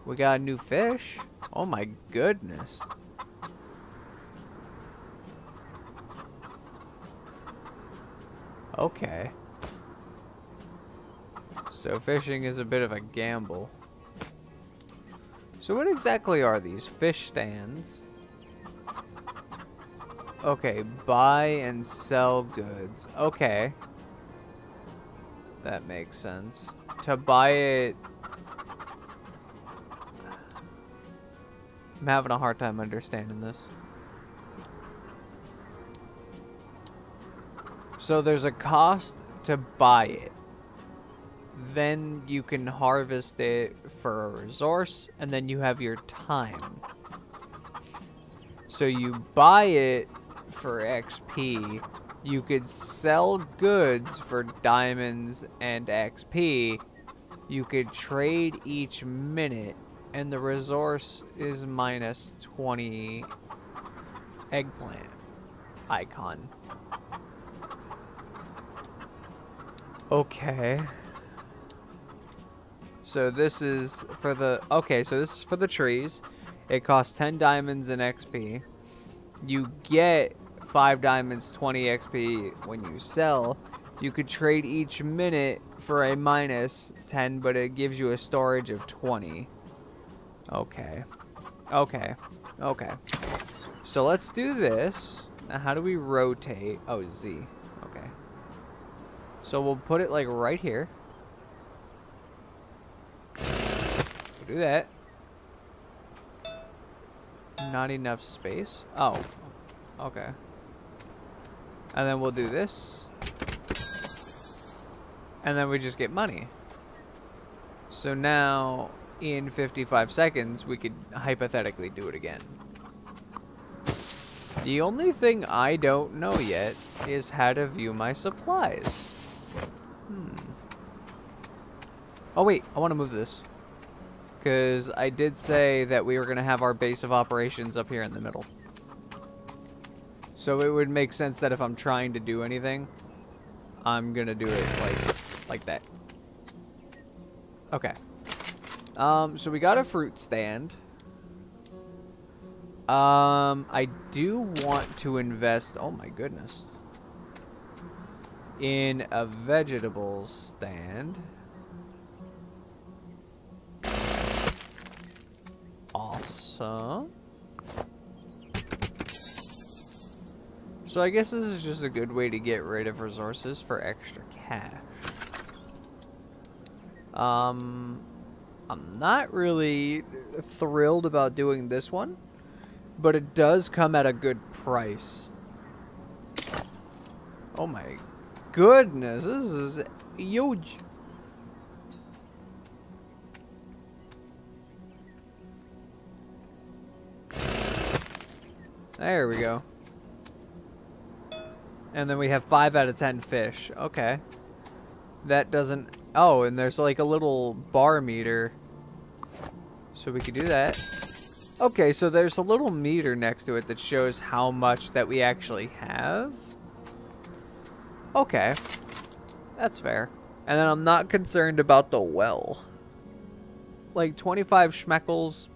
We got a new fish. Oh my goodness. Okay. So fishing is a bit of a gamble. So what exactly are these? Fish stands. Okay, buy and sell goods. Okay. That makes sense. To buy it... I'm having a hard time understanding this. So there's a cost to buy it. Then you can harvest it for a resource, and then you have your time. So you buy it for XP. You could sell goods for diamonds and XP. You could trade each minute, and the resource is minus 20 eggplant icon. Okay. So this is for the... Okay, so this is for the trees. It costs 10 diamonds and XP. You get 5 diamonds, 20 XP when you sell. You could trade each minute for a minus 10, but it gives you a storage of 20. Okay. Okay. Okay. So let's do this. Now how do we rotate? Oh, Z. So we'll put it like right here. We'll do that. Not enough space. Oh. Okay. And then we'll do this. And then we just get money. So now, in 55 seconds, we could hypothetically do it again. The only thing I don't know yet is how to view my supplies. Hmm. Oh wait, I want to move this. Because I did say that we were going to have our base of operations up here in the middle. So it would make sense that if I'm trying to do anything, I'm going to do it like, like that. Okay. Um, so we got a fruit stand. Um, I do want to invest, oh my goodness in a vegetable stand. Awesome. So I guess this is just a good way to get rid of resources for extra cash. Um, I'm not really thrilled about doing this one, but it does come at a good price. Oh my goodness, this is huge. There we go. And then we have 5 out of 10 fish. Okay. That doesn't... Oh, and there's like a little bar meter. So we could do that. Okay, so there's a little meter next to it that shows how much that we actually have. Okay. That's fair. And then I'm not concerned about the well. Like 25 schmeckles,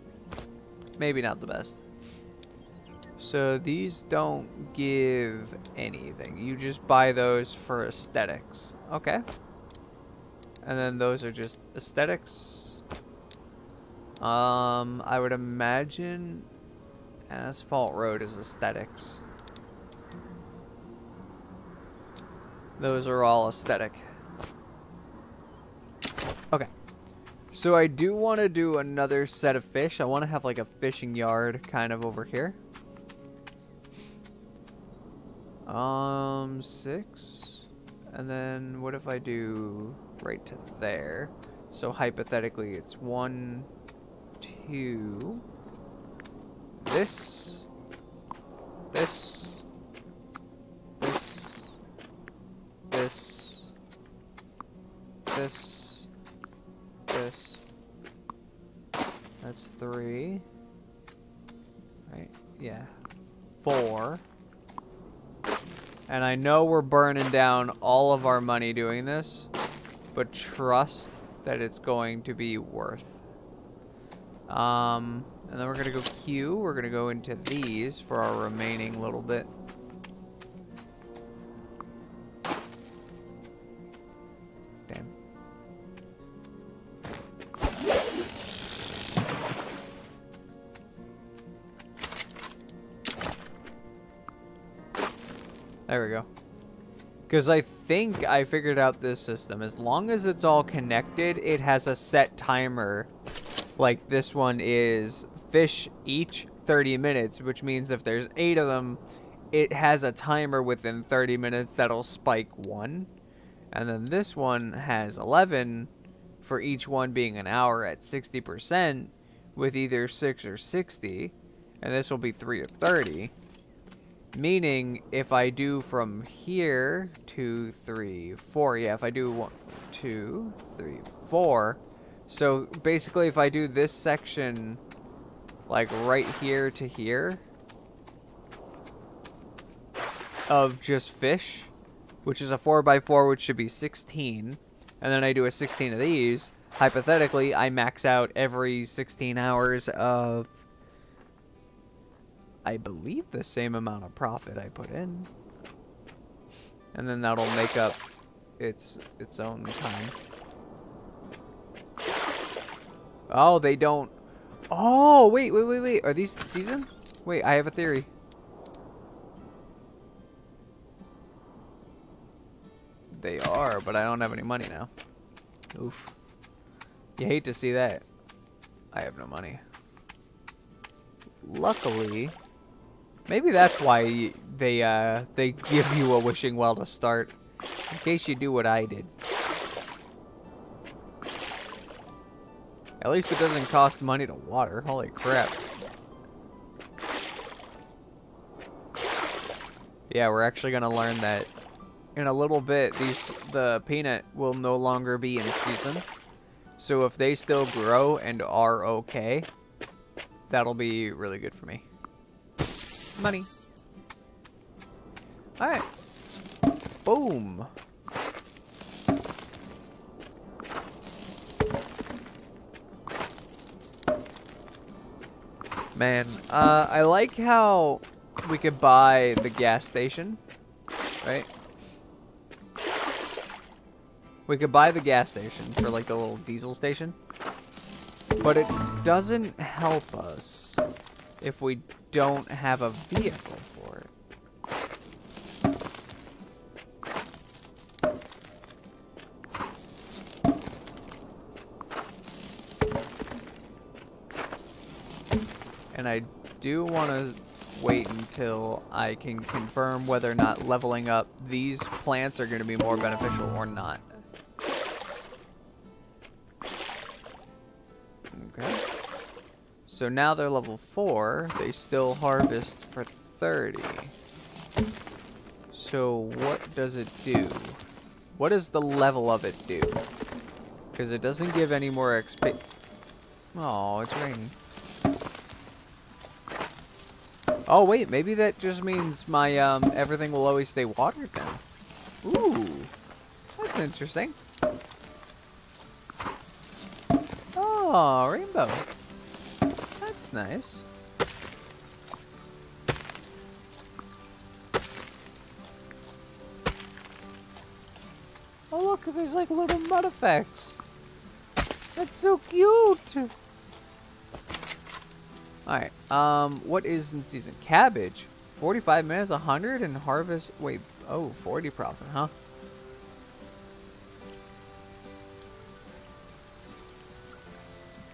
maybe not the best. So these don't give anything. You just buy those for aesthetics. Okay. And then those are just aesthetics. Um, I would imagine Asphalt Road is aesthetics. Those are all aesthetic. Okay. So I do want to do another set of fish. I want to have like a fishing yard kind of over here. Um, six. And then what if I do right to there? So hypothetically, it's one, two, this, this, this, this, this, this. That's three. Right? Yeah. Four. And I know we're burning down all of our money doing this, but trust that it's going to be worth. Um, and then we're going to go Q. We're going to go into these for our remaining little bit. There we go. Because I think I figured out this system. As long as it's all connected, it has a set timer. Like this one is fish each 30 minutes, which means if there's eight of them, it has a timer within 30 minutes that'll spike one. And then this one has 11 for each one being an hour at 60% with either 6 or 60. And this will be 3 or 30. Meaning, if I do from here, two, three, four, yeah, if I do one, two, three, four, so basically if I do this section, like right here to here, of just fish, which is a 4x4, which should be 16, and then I do a 16 of these, hypothetically, I max out every 16 hours of I believe the same amount of profit I put in. And then that'll make up its its own time. Oh, they don't. Oh, wait, wait, wait, wait. Are these season? Wait, I have a theory. They are, but I don't have any money now. Oof. You hate to see that. I have no money. Luckily, Maybe that's why they uh, they give you a wishing well to start, in case you do what I did. At least it doesn't cost money to water. Holy crap. Yeah, we're actually gonna learn that in a little bit. These the peanut will no longer be in season, so if they still grow and are okay, that'll be really good for me money. Alright. Boom. Man, uh, I like how we could buy the gas station, right? We could buy the gas station for like the little diesel station, but it doesn't help us if we don't have a vehicle for it. And I do want to wait until I can confirm whether or not leveling up these plants are going to be more beneficial or not. So now they're level 4, they still harvest for 30. So what does it do? What does the level of it do? Because it doesn't give any more XP. Oh, it's raining. Oh wait, maybe that just means my um everything will always stay watered now. Ooh, that's interesting. Oh, rainbow nice. Oh look, there's like little mud effects. That's so cute. Alright, um, what is in season? Cabbage. 45 minutes, 100, and harvest, wait, oh, 40 profit, huh?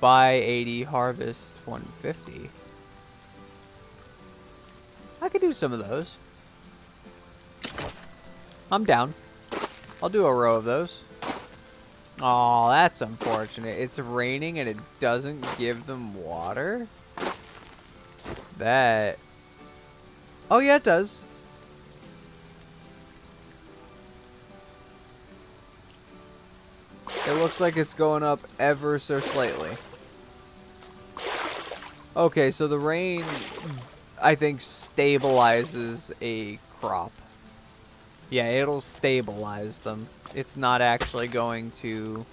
Buy 80, harvest 150. I could do some of those. I'm down. I'll do a row of those. Oh, that's unfortunate. It's raining and it doesn't give them water? That... Oh yeah, it does. It looks like it's going up ever so slightly. Okay, so the rain, I think, stabilizes a crop. Yeah, it'll stabilize them. It's not actually going to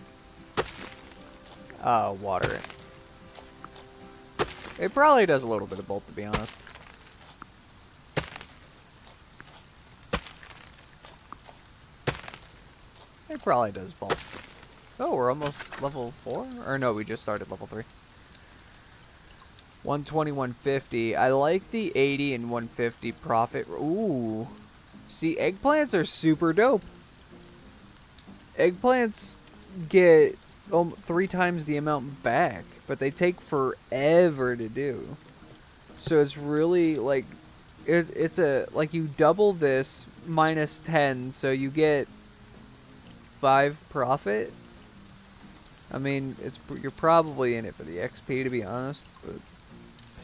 uh, water it. It probably does a little bit of both, to be honest. It probably does both. Oh, we're almost level 4? Or no, we just started level 3. 120, 150. I like the 80 and 150 profit. Ooh. See, eggplants are super dope. Eggplants get um, three times the amount back, but they take forever to do. So it's really like, it, it's a, like you double this minus 10, so you get 5 profit. I mean, it's you're probably in it for the XP to be honest, but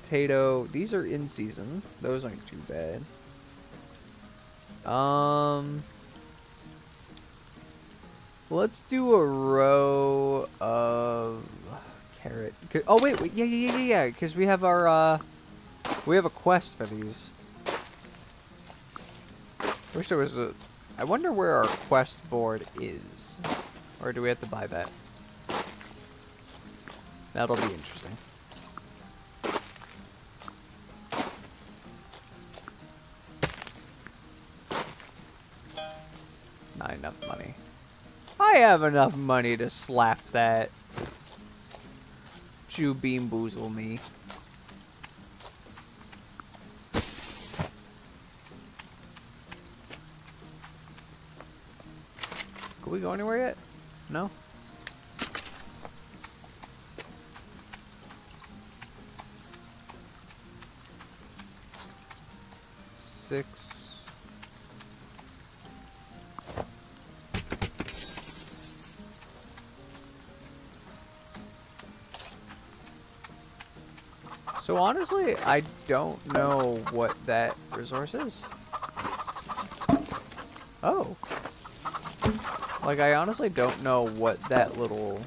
potato, these are in season. Those aren't too bad. Um, let's do a row of carrot. Oh wait, wait, yeah, yeah, yeah, yeah, because we have our uh, we have a quest for these. Wish there was a. I wonder where our quest board is, or do we have to buy that? That'll be interesting. I have enough money to slap that. Jew beam boozle me. Can we go anywhere yet? No? Six. Honestly, I don't know what that resource is. Oh. Like, I honestly don't know what that little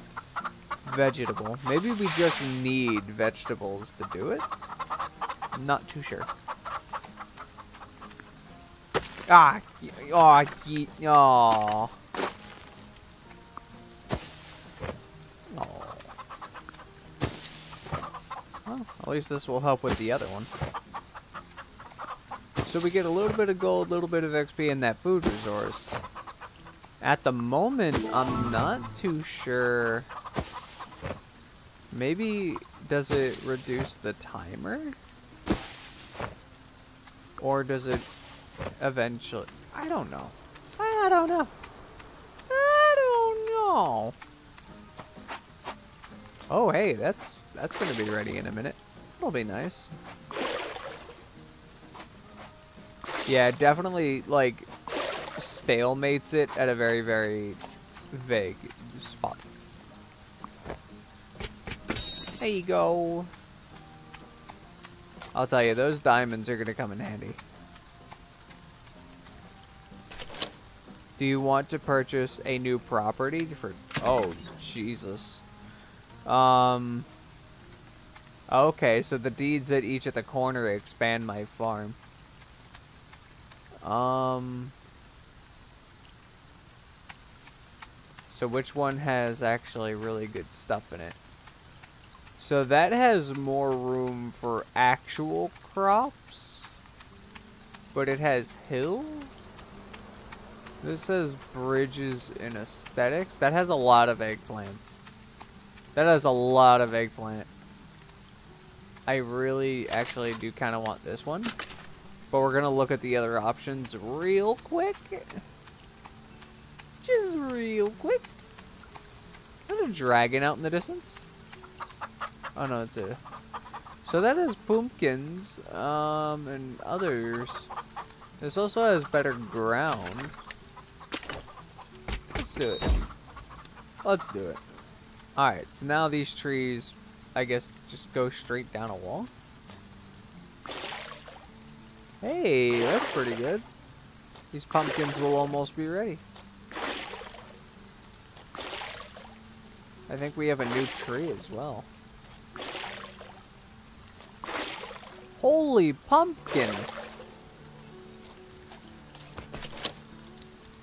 vegetable... Maybe we just need vegetables to do it? I'm not too sure. Ah, oh, oh. Least this will help with the other one. So we get a little bit of gold, a little bit of XP in that food resource. At the moment, I'm not too sure. Maybe does it reduce the timer? Or does it eventually... I don't know. I don't know. I don't know. Oh, hey, that's that's going to be ready in a minute. That'll be nice. Yeah, definitely, like, stalemates it at a very, very vague spot. There you go. I'll tell you, those diamonds are going to come in handy. Do you want to purchase a new property for... Oh, Jesus. Um... Okay, so the deeds at each at the corner expand my farm. Um... So which one has actually really good stuff in it? So that has more room for actual crops. But it has hills? This has bridges and aesthetics. That has a lot of eggplants. That has a lot of eggplant. I really actually do kind of want this one. But we're going to look at the other options real quick. Just real quick. There's a dragon out in the distance. Oh no, it's a... So that has pumpkins, um, and others. This also has better ground. let's do it. Let's do it. Alright, so now these trees, I guess, just go straight down a wall. Hey, that's pretty good. These pumpkins will almost be ready. I think we have a new tree as well. Holy pumpkin!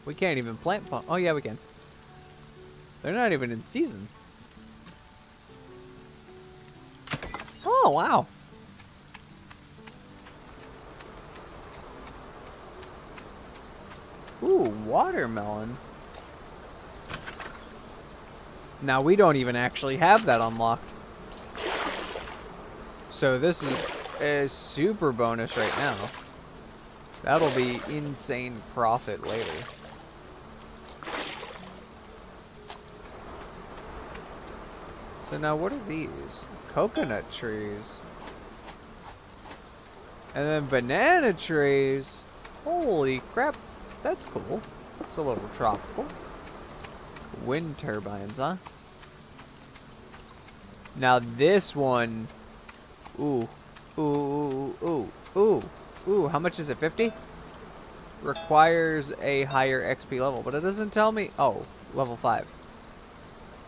We can't even plant pump. Oh yeah, we can. They're not even in season. Oh wow! Ooh, watermelon. Now we don't even actually have that unlocked. So this is a super bonus right now. That'll be insane profit later. So now what are these? Coconut trees. And then banana trees. Holy crap. That's cool. It's a little tropical. Wind turbines, huh? Now this one... Ooh. Ooh, ooh, ooh, ooh. How much is it? 50? Requires a higher XP level, but it doesn't tell me... Oh, level 5.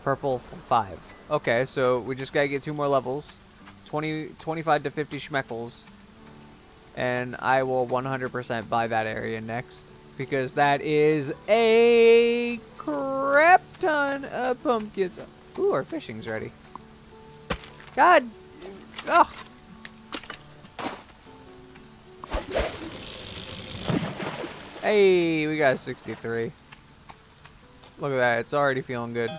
Purple 5. Okay, so we just gotta get two more levels. 20, 25 to 50 schmeckles. And I will 100% buy that area next. Because that is a crap ton of pumpkins. Ooh, our fishing's ready. God! Oh! Hey, we got 63. Look at that, it's already feeling good.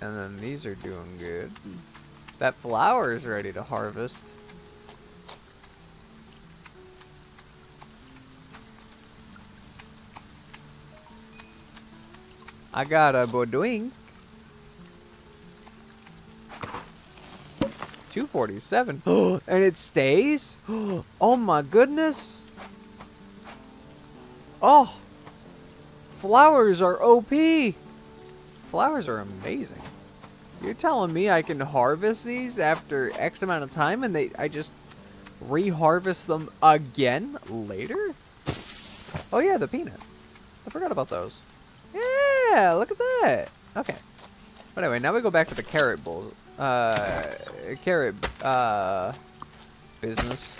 And then these are doing good. That flower is ready to harvest. I got a Bodoink. 247. *gasps* and it stays? *gasps* oh my goodness. Oh. Flowers are OP. Flowers are amazing. You're telling me I can harvest these after X amount of time and they I just reharvest them again later? Oh yeah, the peanut. I forgot about those. Yeah, look at that. Okay. But anyway, now we go back to the carrot bowl. Uh, carrot, uh, business.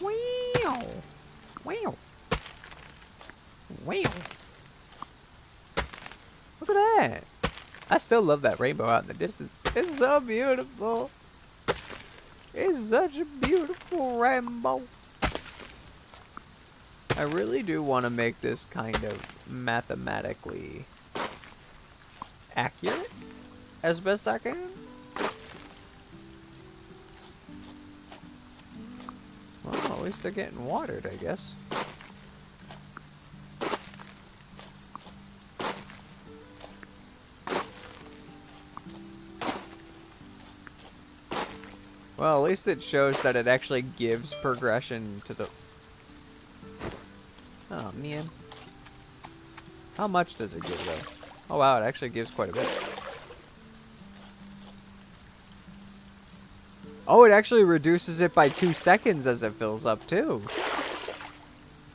Wow. Wow. Wow. Look at that. I still love that rainbow out in the distance. It's so beautiful. It's such a beautiful rainbow. I really do want to make this kind of mathematically accurate as best I can. Well, at least they're getting watered, I guess. Well, at least it shows that it actually gives progression to the... Oh, man. How much does it give, though? Oh, wow, it actually gives quite a bit. Oh, it actually reduces it by two seconds as it fills up, too.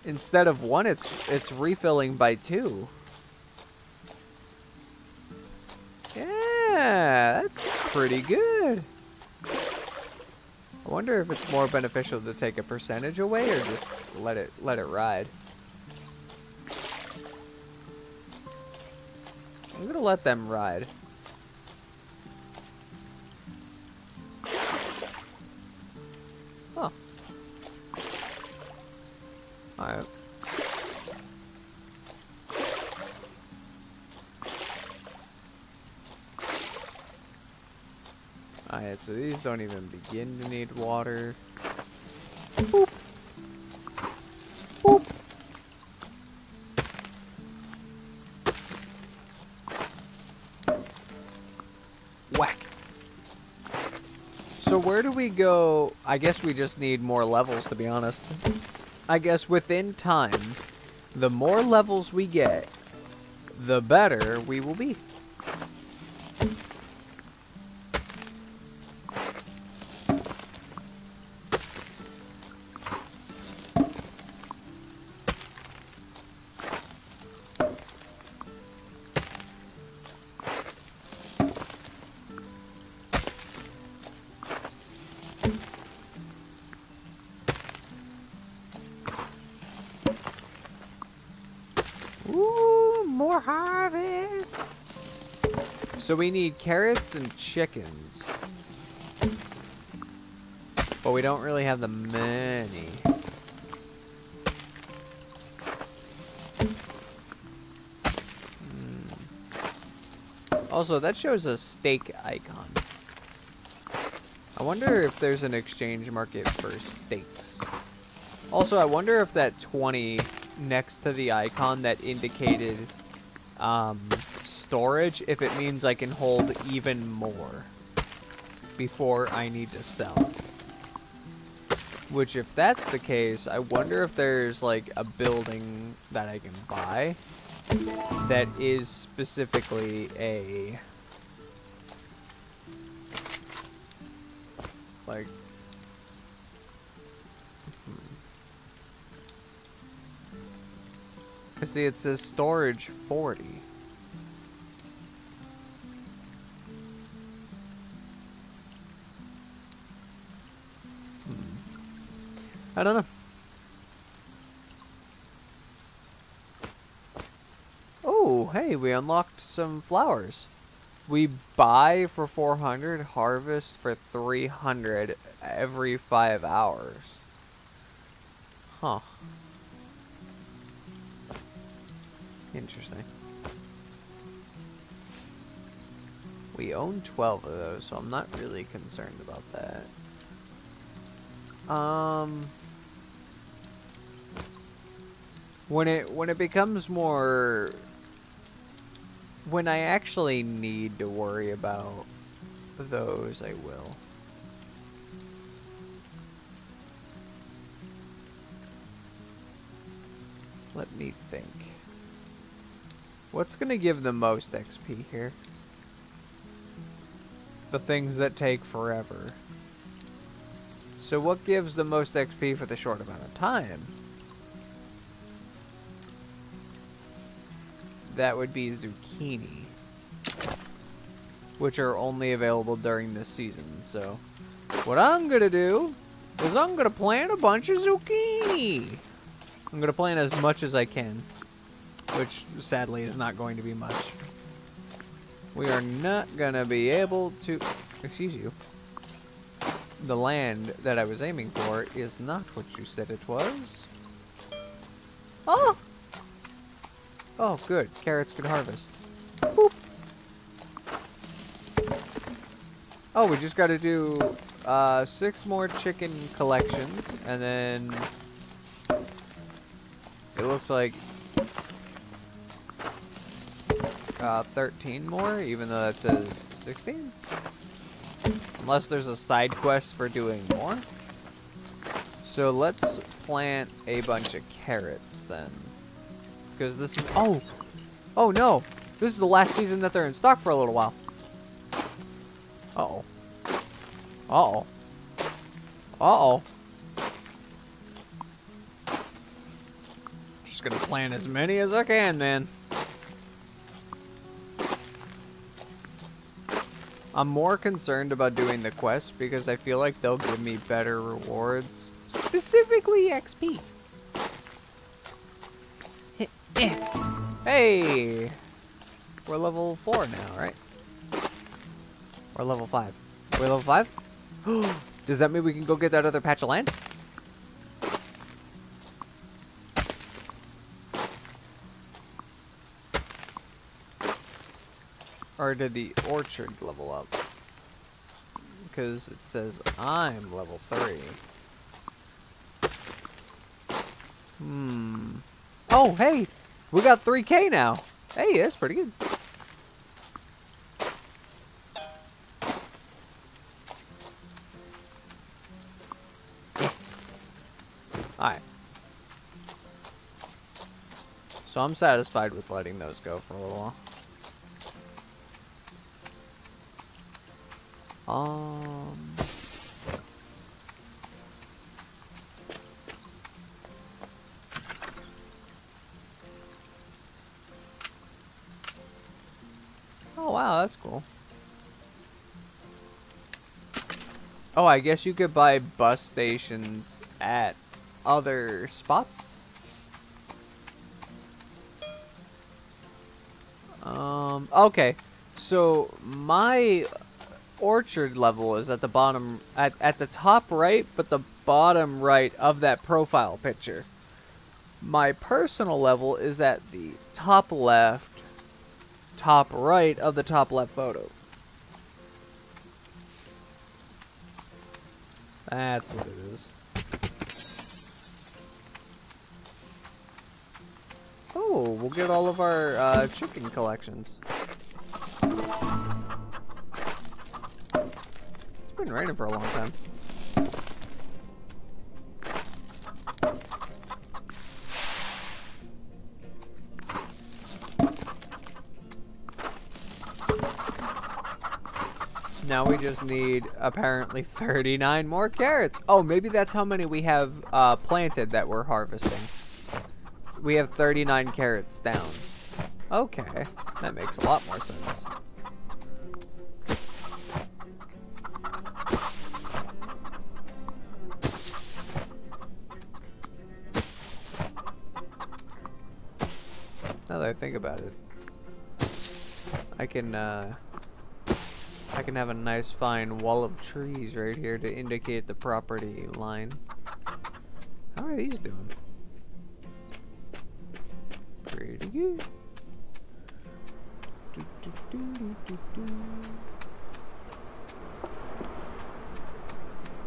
Instead of one, it's it's refilling by two. Yeah, that's pretty good. I wonder if it's more beneficial to take a percentage away or just let it let it ride. I'm gonna let them ride. Huh. Alright. Alright, so these don't even begin to need water. Boop. Boop. Whack. So where do we go? I guess we just need more levels, to be honest. I guess within time, the more levels we get, the better we will be. We need carrots and chickens. But we don't really have the many. Hmm. Also, that shows a steak icon. I wonder if there's an exchange market for steaks. Also, I wonder if that 20 next to the icon that indicated um, storage, if it means I can hold even more before I need to sell. Which, if that's the case, I wonder if there's like a building that I can buy that is specifically a like hmm. I See, it says storage 40. I don't know. Oh, hey, we unlocked some flowers. We buy for 400, harvest for 300 every 5 hours. Huh. Interesting. We own 12 of those, so I'm not really concerned about that. Um when it when it becomes more when I actually need to worry about those, I will. Let me think. What's going to give the most XP here? The things that take forever. So what gives the most XP for the short amount of time? That would be zucchini. Which are only available during this season, so... What I'm gonna do is I'm gonna plant a bunch of zucchini! I'm gonna plant as much as I can which sadly is not going to be much. We are not to be able to... Excuse you. The land that I was aiming for is not what you said it was. Oh! Oh, good. Carrots can harvest. Boop. Oh, we just got to do uh, six more chicken collections, and then it looks like uh, 13 more, even though that says 16? Unless there's a side quest for doing more. So let's plant a bunch of carrots then. Because this is... Oh! Oh no! This is the last season that they're in stock for a little while. Uh-oh. Uh-oh. Uh-oh. Just gonna plant as many as I can, man. I'm more concerned about doing the quest because I feel like they'll give me better rewards. Specifically XP. Hey! We're level 4 now, right? Or level 5. We're level 5? *gasps* Does that mean we can go get that other patch of land? Or did the orchard level up? Because it says I'm level 3. Hmm. Oh, hey! We got 3k now. Hey, that's pretty good. Alright. So I'm satisfied with letting those go for a little while. Um... wow, that's cool. Oh, I guess you could buy bus stations at other spots? Um, okay. So, my orchard level is at the bottom, at, at the top right, but the bottom right of that profile picture. My personal level is at the top left, top right of the top left photo. That's what it is. Oh, we'll get all of our uh, chicken collections. It's been raining for a long time. Now we just need apparently 39 more carrots. Oh, maybe that's how many we have uh, planted that we're harvesting. We have 39 carrots down. Okay, that makes a lot more sense. Now that I think about it, I can, uh, I can have a nice fine wall of trees right here to indicate the property line. How are these doing? Pretty good. Do, do, do.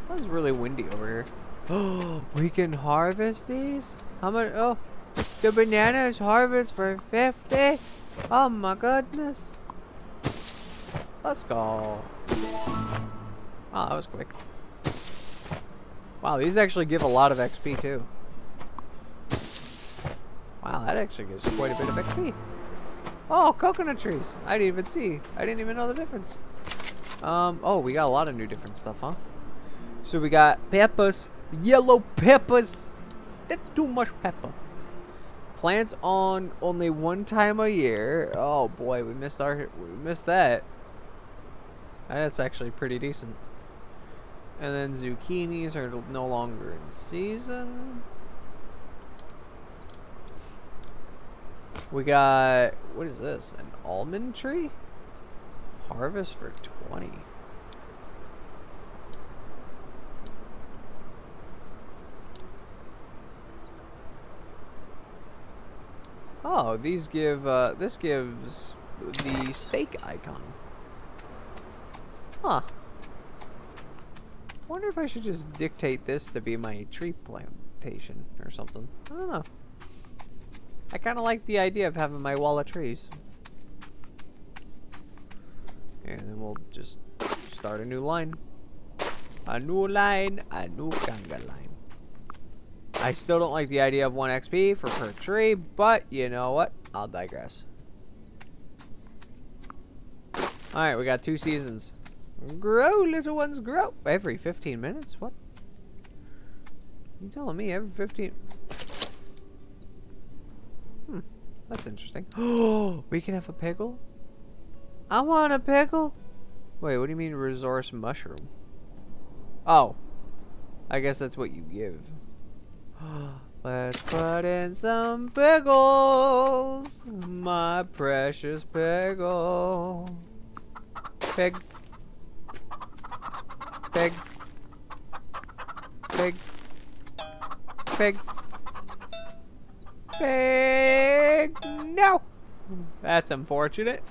Sounds really windy over here. Oh, *gasps* we can harvest these? How much? Oh, the bananas harvest for 50? Oh my goodness. Let's go. Oh, that was quick. Wow, these actually give a lot of XP too. Wow, that actually gives quite a bit of XP. Oh, coconut trees. I didn't even see. I didn't even know the difference. Um, oh, we got a lot of new different stuff, huh? So we got peppers, yellow peppers. That's too much pepper. Plants on only one time a year. Oh boy, we missed our we missed that. That's actually pretty decent. And then zucchinis are no longer in season. We got, what is this? An almond tree? Harvest for 20. Oh, these give, uh, this gives the steak icon. Huh. Wonder if I should just dictate this to be my tree plantation or something. I don't know. I kind of like the idea of having my wall of trees. And then we'll just start a new line. A new line, a new conga line. I still don't like the idea of 1 XP for per tree, but you know what? I'll digress. Alright, we got two seasons. Grow, little ones, grow. Every 15 minutes? What? You telling me every 15... Hmm, that's interesting. Oh, *gasps* we can have a pickle? I want a pickle? Wait, what do you mean resource mushroom? Oh, I guess that's what you give. *gasps* Let's put in some pickles, my precious pickle. Pig. Pig. Pig. Pig. Pig. No! That's unfortunate.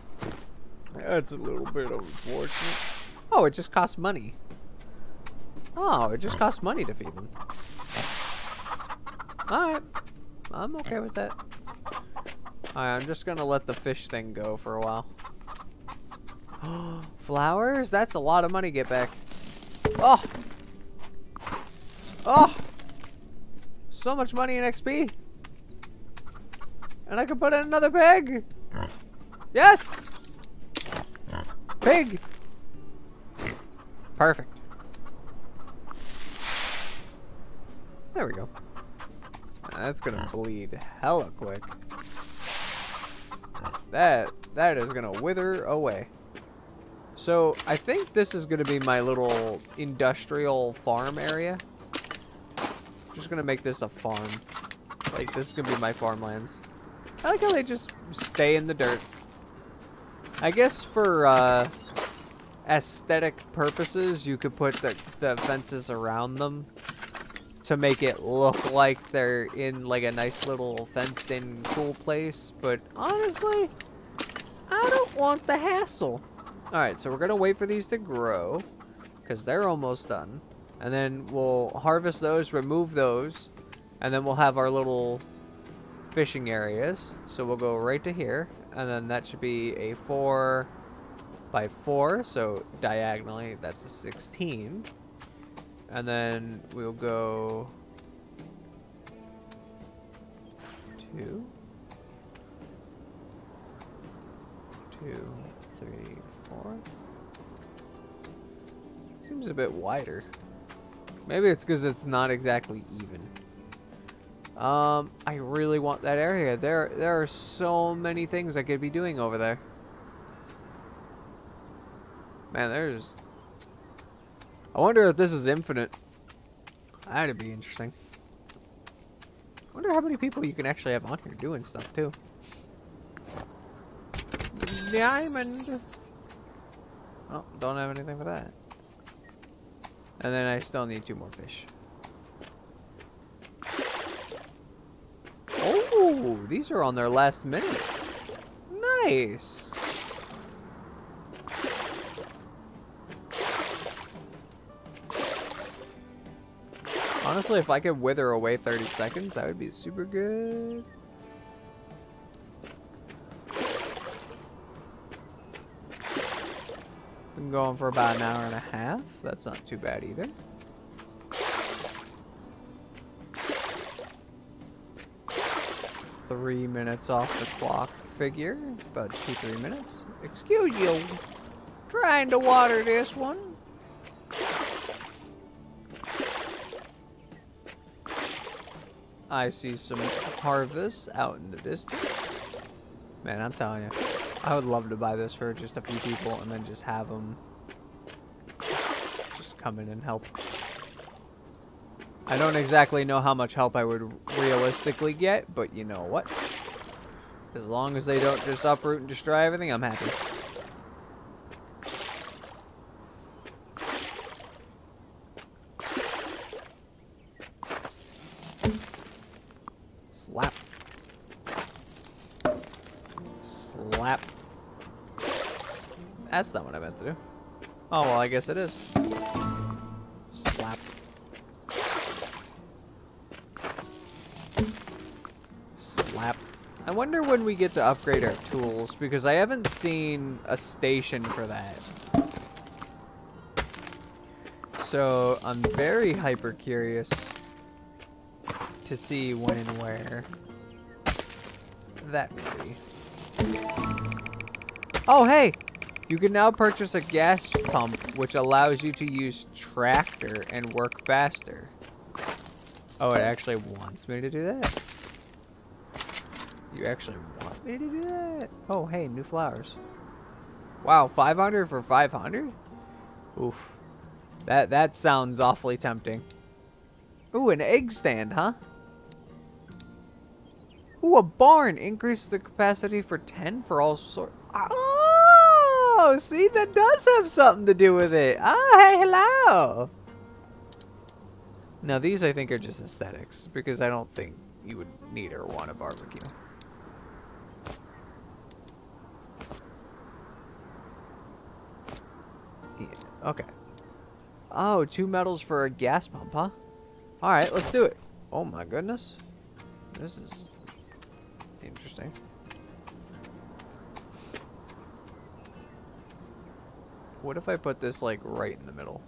That's a little bit unfortunate. Oh, it just costs money. Oh, it just costs money to feed them. Alright. I'm okay with that. Alright, I'm just gonna let the fish thing go for a while. *gasps* Flowers? That's a lot of money get back. Oh! Oh! So much money in XP! And I can put in another pig! Yes! Pig! Perfect. There we go. That's gonna bleed hella quick. That that is gonna wither away. So I think this is gonna be my little industrial farm area. Just gonna make this a farm. Like this is gonna be my farmlands. I like how they just stay in the dirt. I guess for uh, aesthetic purposes, you could put the, the fences around them to make it look like they're in like a nice little fenced-in cool place. But honestly, I don't want the hassle. Alright, so we're going to wait for these to grow because they're almost done. And then we'll harvest those, remove those, and then we'll have our little fishing areas. So we'll go right to here, and then that should be a 4 by 4, so diagonally that's a 16. And then we'll go 2, 2, 3, 4. Seems a bit wider. Maybe it's because it's not exactly even. Um, I really want that area. There, there are so many things I could be doing over there. Man, there's... I wonder if this is infinite. That'd be interesting. I wonder how many people you can actually have on here doing stuff, too. Diamond! Oh, don't have anything for that. And then I still need two more fish. Oh, these are on their last minute. Nice. Honestly, if I could wither away 30 seconds, that would be super good. Going for about an hour and a half. That's not too bad either. Three minutes off the clock figure. About two, three minutes. Excuse you. Trying to water this one. I see some harvest out in the distance. Man, I'm telling you, I would love to buy this for just a few people and then just have them just come in and help. I don't exactly know how much help I would realistically get, but you know what? As long as they don't just uproot and destroy everything, I'm happy. Slap. Slap. Oh, well, I guess it is. Slap. Slap. I wonder when we get to upgrade our tools, because I haven't seen a station for that. So, I'm very hyper curious to see when and where that would be. Oh, hey! You can now purchase a gas pump, which allows you to use tractor and work faster. Oh, it actually wants me to do that? You actually want me to do that? Oh, hey, new flowers. Wow, 500 for 500? Oof. That, that sounds awfully tempting. Ooh, an egg stand, huh? Ooh, a barn! Increase the capacity for 10 for all sorts. Ah! Oh, see, that does have something to do with it. Oh, hey, hello! Now, these I think are just aesthetics, because I don't think you would need or want a barbecue. Yeah, okay. Oh, two metals for a gas pump, huh? Alright, let's do it. Oh my goodness. This is interesting. What if I put this like right in the middle?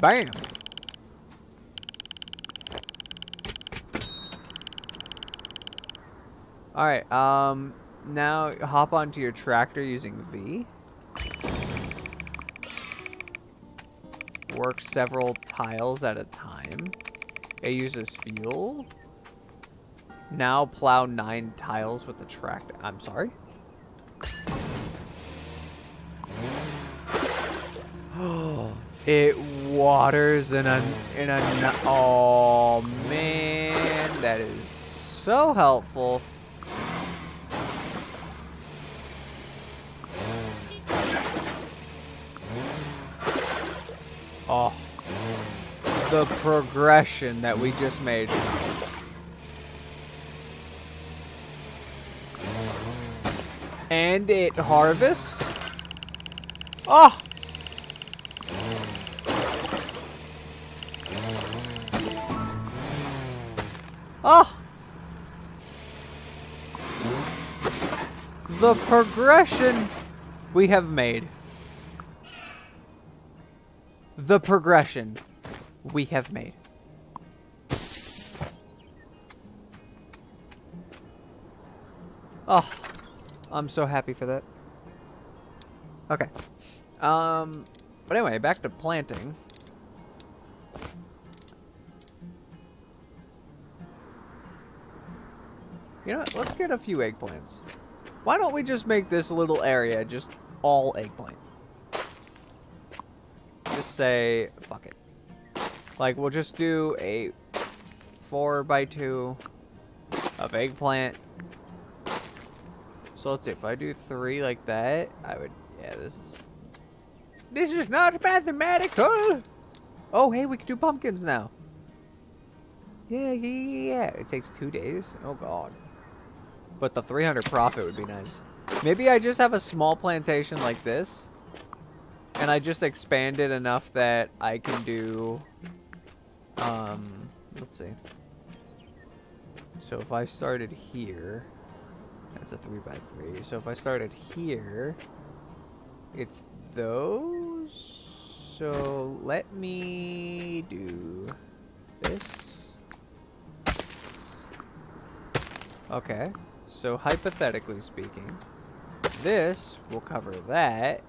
Bam! Alright, um, now hop onto your tractor using V. Work several tiles at a time. It uses fuel. Now plow nine tiles with the tractor. I'm sorry? *gasps* it waters in a in a oh man that is so helpful. Oh. oh. The progression that we just made. And it harvests? Oh Oh! The progression we have made. The progression we have made. Oh, I'm so happy for that. Okay. Um, but anyway, back to planting. You know what? Let's get a few eggplants. Why don't we just make this little area just all eggplant? Just say, fuck it. Like, we'll just do a 4 by 2 of eggplant. So let's see, if I do 3 like that, I would, yeah, this is, this is not mathematical! Oh, hey, we can do pumpkins now. Yeah, yeah, yeah, yeah. It takes two days. Oh, God. But the 300 profit would be nice. Maybe I just have a small plantation like this. And I just expand it enough that I can do... Um, let's see. So if I started here... That's a 3 by 3 So if I started here... It's those... So let me do this. Okay. So hypothetically speaking, this will cover that.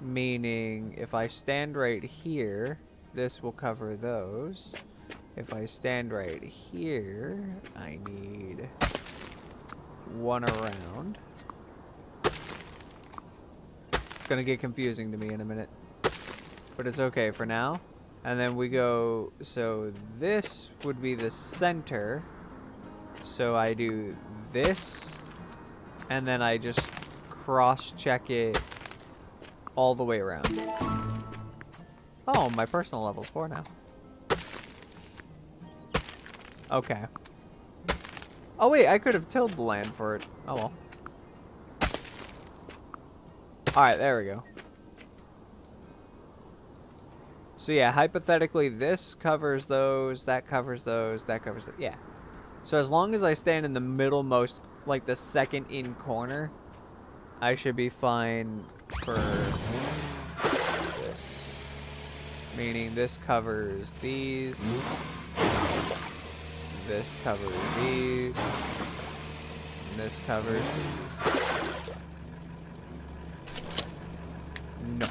Meaning, if I stand right here, this will cover those. If I stand right here, I need one around. It's gonna get confusing to me in a minute. But it's okay for now. And then we go, so this would be the center. So I do this, and then I just cross-check it all the way around. Oh, my personal level's 4 now. Okay. Oh wait, I could have tilled the land for it. Oh well. Alright, there we go. So yeah, hypothetically this covers those, that covers those, that covers it. Yeah. So as long as I stand in the middlemost, like the second in corner, I should be fine for this. Meaning this covers these. This covers these. And this covers these. No.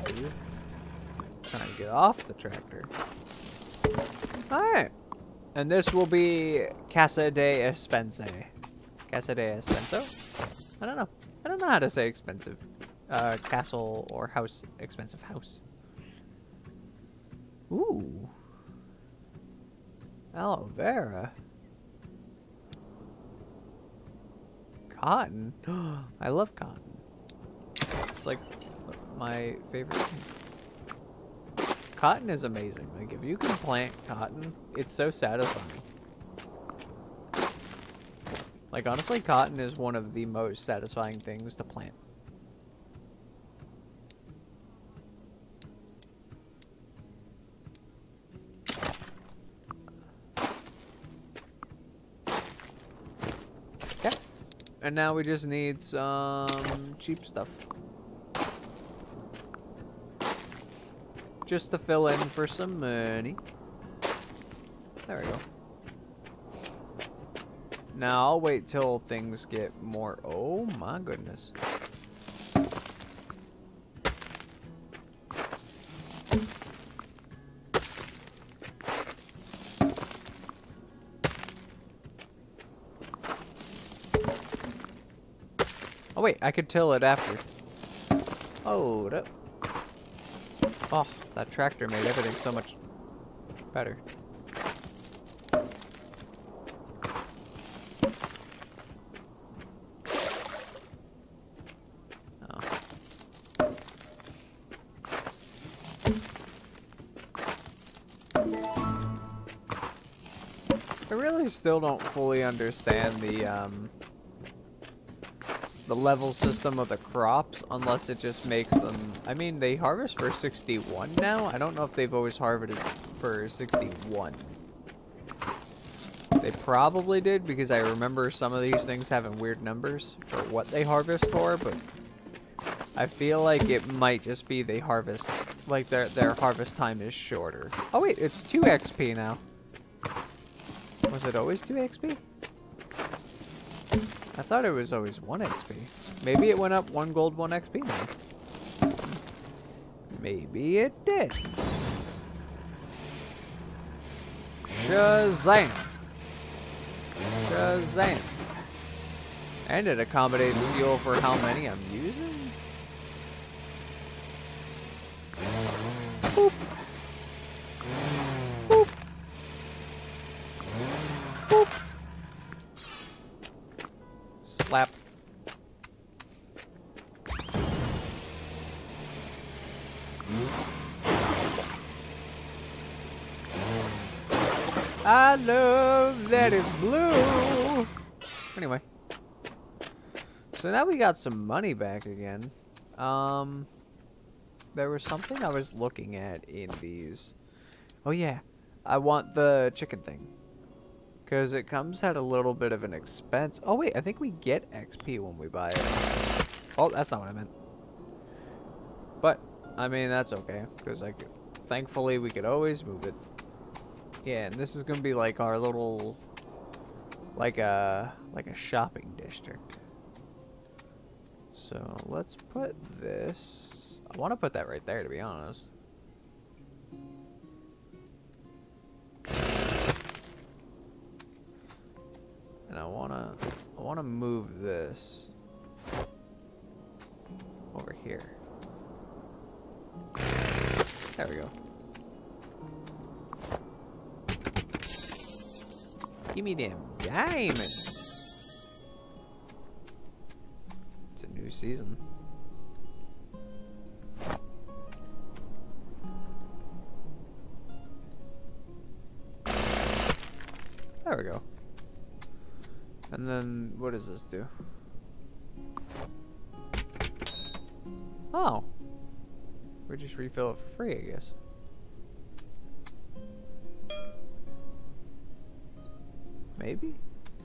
Trying to get off the tractor. Alright. And this will be Casa de Expense. Casa de Expenso? I don't know. I don't know how to say expensive. Uh, castle or house, expensive house. Ooh. Aloe vera. Cotton. *gasps* I love cotton. It's like my favorite. Cotton is amazing. Like, if you can plant cotton, it's so satisfying. Like, honestly, cotton is one of the most satisfying things to plant. Okay. And now we just need some cheap stuff. Just to fill in for some money. There we go. Now I'll wait till things get more. Oh my goodness. Oh wait, I could till it after. Hold up. Oh, that tractor made everything so much better. Oh. I really still don't fully understand the um, the level system of the crops unless it just makes them I mean they harvest for 61 now. I don't know if they've always harvested for 61 they probably did because I remember some of these things having weird numbers for what they harvest for but I feel like it might just be they harvest like their their harvest time is shorter. Oh wait it's 2 XP now. Was it always 2 XP I thought it was always 1 XP. Maybe it went up 1 gold, 1 XP now. Maybe it did. Shazam! Shazam! And it accommodates fuel for how many I'm using? Now we got some money back again. Um, there was something I was looking at in these. Oh yeah, I want the chicken thing. Because it comes at a little bit of an expense. Oh wait, I think we get XP when we buy it. Oh, that's not what I meant. But, I mean, that's okay. Because like, thankfully we could always move it. Yeah, and this is going to be like our little, like a, like a shopping district. So let's put this, I want to put that right there to be honest. And I wanna, I wanna move this over here. There we go. Give me them diamonds. Season. There we go. And then, what does this do? Oh. We just refill it for free, I guess. Maybe?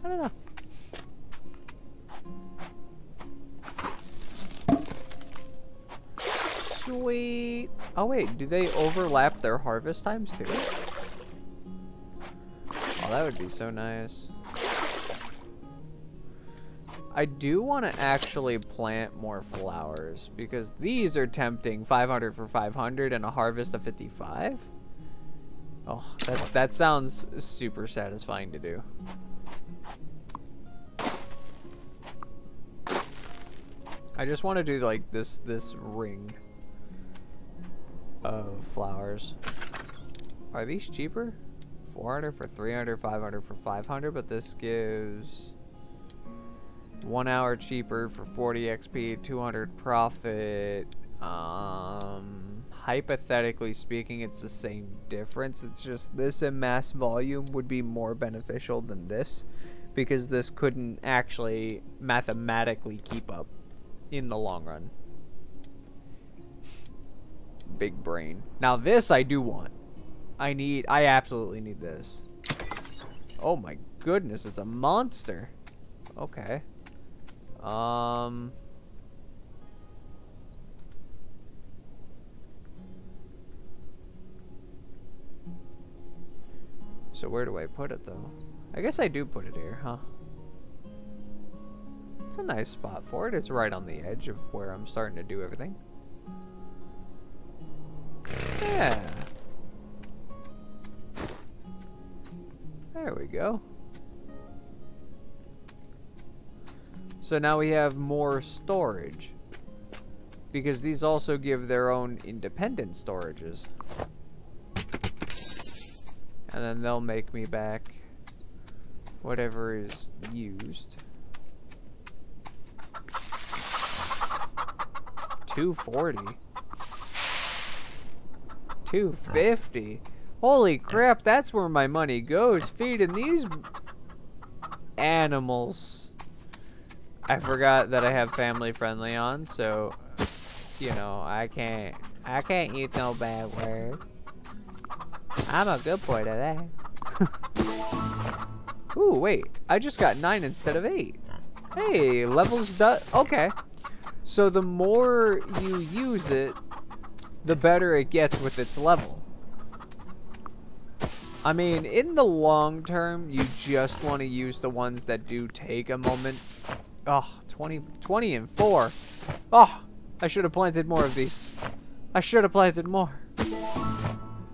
I don't know. Sweet. Oh wait, do they overlap their harvest times too? Oh, that would be so nice. I do want to actually plant more flowers because these are tempting 500 for 500 and a harvest of 55. Oh, that, that sounds super satisfying to do. I just want to do like this this ring of flowers. Are these cheaper? 400 for 300, 500 for 500, but this gives one hour cheaper for 40 XP, 200 profit. Um, hypothetically speaking, it's the same difference. It's just this in mass volume would be more beneficial than this because this couldn't actually mathematically keep up in the long run. Big brain. Now this I do want. I need, I absolutely need this. Oh my goodness, it's a monster. Okay. Um. So where do I put it though? I guess I do put it here, huh? It's a nice spot for it. It's right on the edge of where I'm starting to do everything. Yeah. There we go. So now we have more storage. Because these also give their own independent storages. And then they'll make me back whatever is used. 240. 250. Holy crap, that's where my money goes. Feeding these animals. I forgot that I have family friendly on, so you know, I can't I can't use no bad word. I'm a good boy today. *laughs* Ooh, wait. I just got 9 instead of 8. Hey, levels done. Okay. So the more you use it, the better it gets with its level. I mean, in the long term, you just want to use the ones that do take a moment. Oh, 20, 20 and 4. Oh, I should have planted more of these. I should have planted more.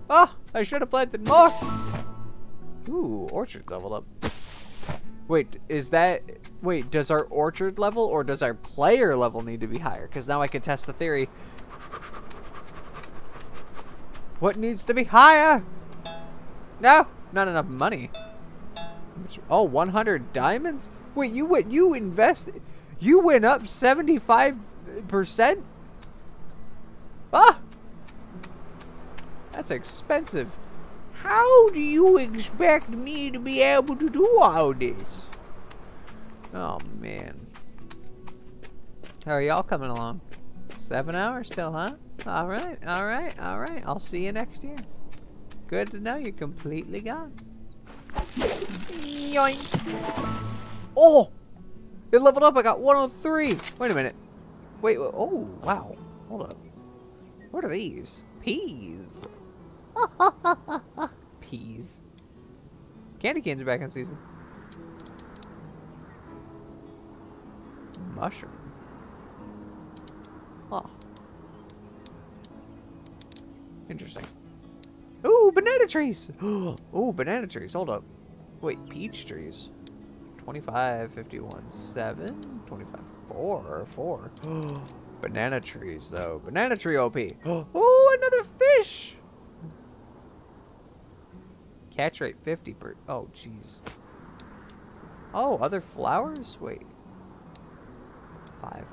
Oh, I should have planted more. Ooh, orchard leveled up. Wait, is that... Wait, does our orchard level or does our player level need to be higher? Because now I can test the theory. What needs to be higher? No, not enough money. Oh, 100 diamonds? Wait, you went, you invested, you went up 75%? Ah! That's expensive. How do you expect me to be able to do all this? Oh, man. How are y'all coming along? Seven hours still, huh? Alright, alright, alright. I'll see you next year. Good to know you're completely gone. Yoink! Oh! It leveled up. I got 103. Wait a minute. Wait. Oh, wow. Hold up. What are these? Peas. *laughs* Peas. Candy canes are back in season. Mushroom. Huh. Interesting. Ooh, banana trees! *gasps* Ooh, banana trees. Hold up. Wait, peach trees. 25, 51, 7, 25, 4, 4. *gasps* Banana trees, though. Banana tree OP. *gasps* Oh, another fish! Catch rate 50 per... Oh, jeez. Oh, other flowers? Wait. 5.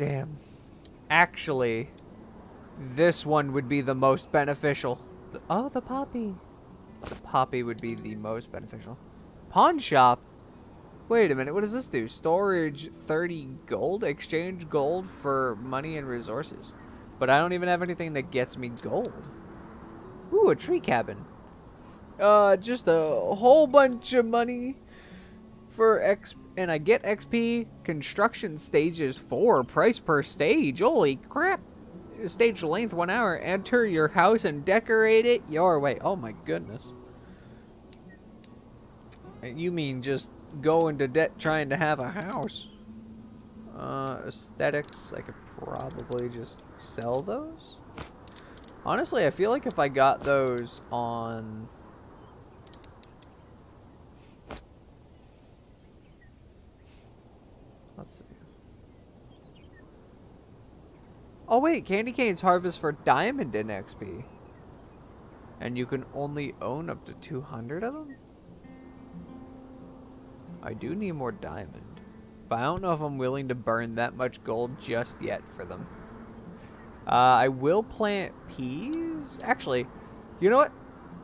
Damn. Actually, this one would be the most beneficial. Oh, the poppy. The poppy would be the most beneficial. Pawn shop? Wait a minute, what does this do? Storage 30 gold? Exchange gold for money and resources. But I don't even have anything that gets me gold. Ooh, a tree cabin. Uh, just a whole bunch of money for X, and I get XP. Construction stages 4, price per stage. Holy crap. Stage length 1 hour. Enter your house and decorate it your way. Oh my goodness. You mean just go into debt trying to have a house? Uh, aesthetics, I could probably just sell those? Honestly, I feel like if I got those on Let's see. Oh wait, candy canes harvest for diamond in XP. And you can only own up to 200 of them? I do need more diamond. But I don't know if I'm willing to burn that much gold just yet for them. Uh, I will plant peas. Actually, you know what?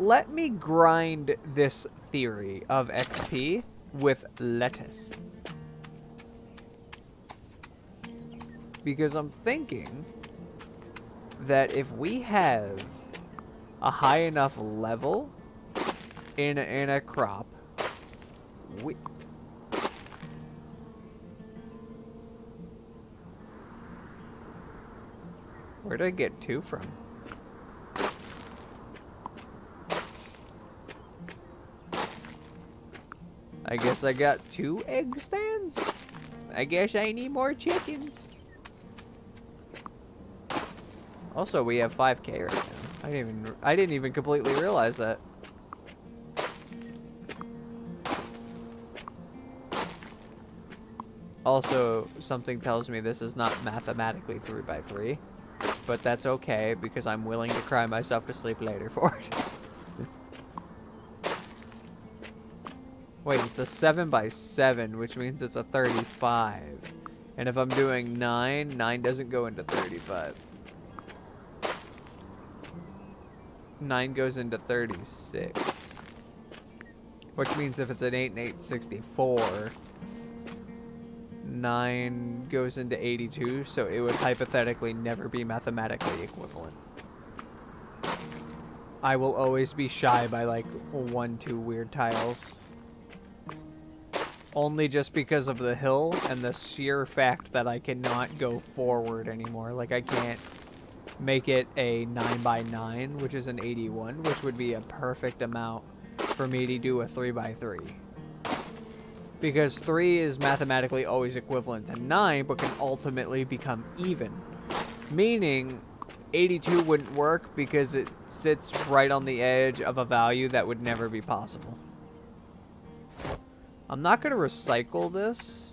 Let me grind this theory of XP with lettuce. because I'm thinking that if we have a high enough level in a, in a crop, we... Where did I get two from? I guess I got two egg stands. I guess I need more chickens. Also, we have 5k right now. I didn't even I didn't even completely realize that. Also, something tells me this is not mathematically 3 by 3 but that's okay because I'm willing to cry myself to sleep later for it. *laughs* Wait, it's a 7 by 7 which means it's a 35. And if I'm doing 9, 9 doesn't go into 35. 9 goes into 36. Which means if it's an 8 and 8, 64, 9 goes into 82, so it would hypothetically never be mathematically equivalent. I will always be shy by like one, two weird tiles. Only just because of the hill and the sheer fact that I cannot go forward anymore. Like I can't make it a 9 by 9 which is an 81, which would be a perfect amount for me to do a 3 by 3 Because 3 is mathematically always equivalent to 9, but can ultimately become even. Meaning, 82 wouldn't work because it sits right on the edge of a value that would never be possible. I'm not going to recycle this.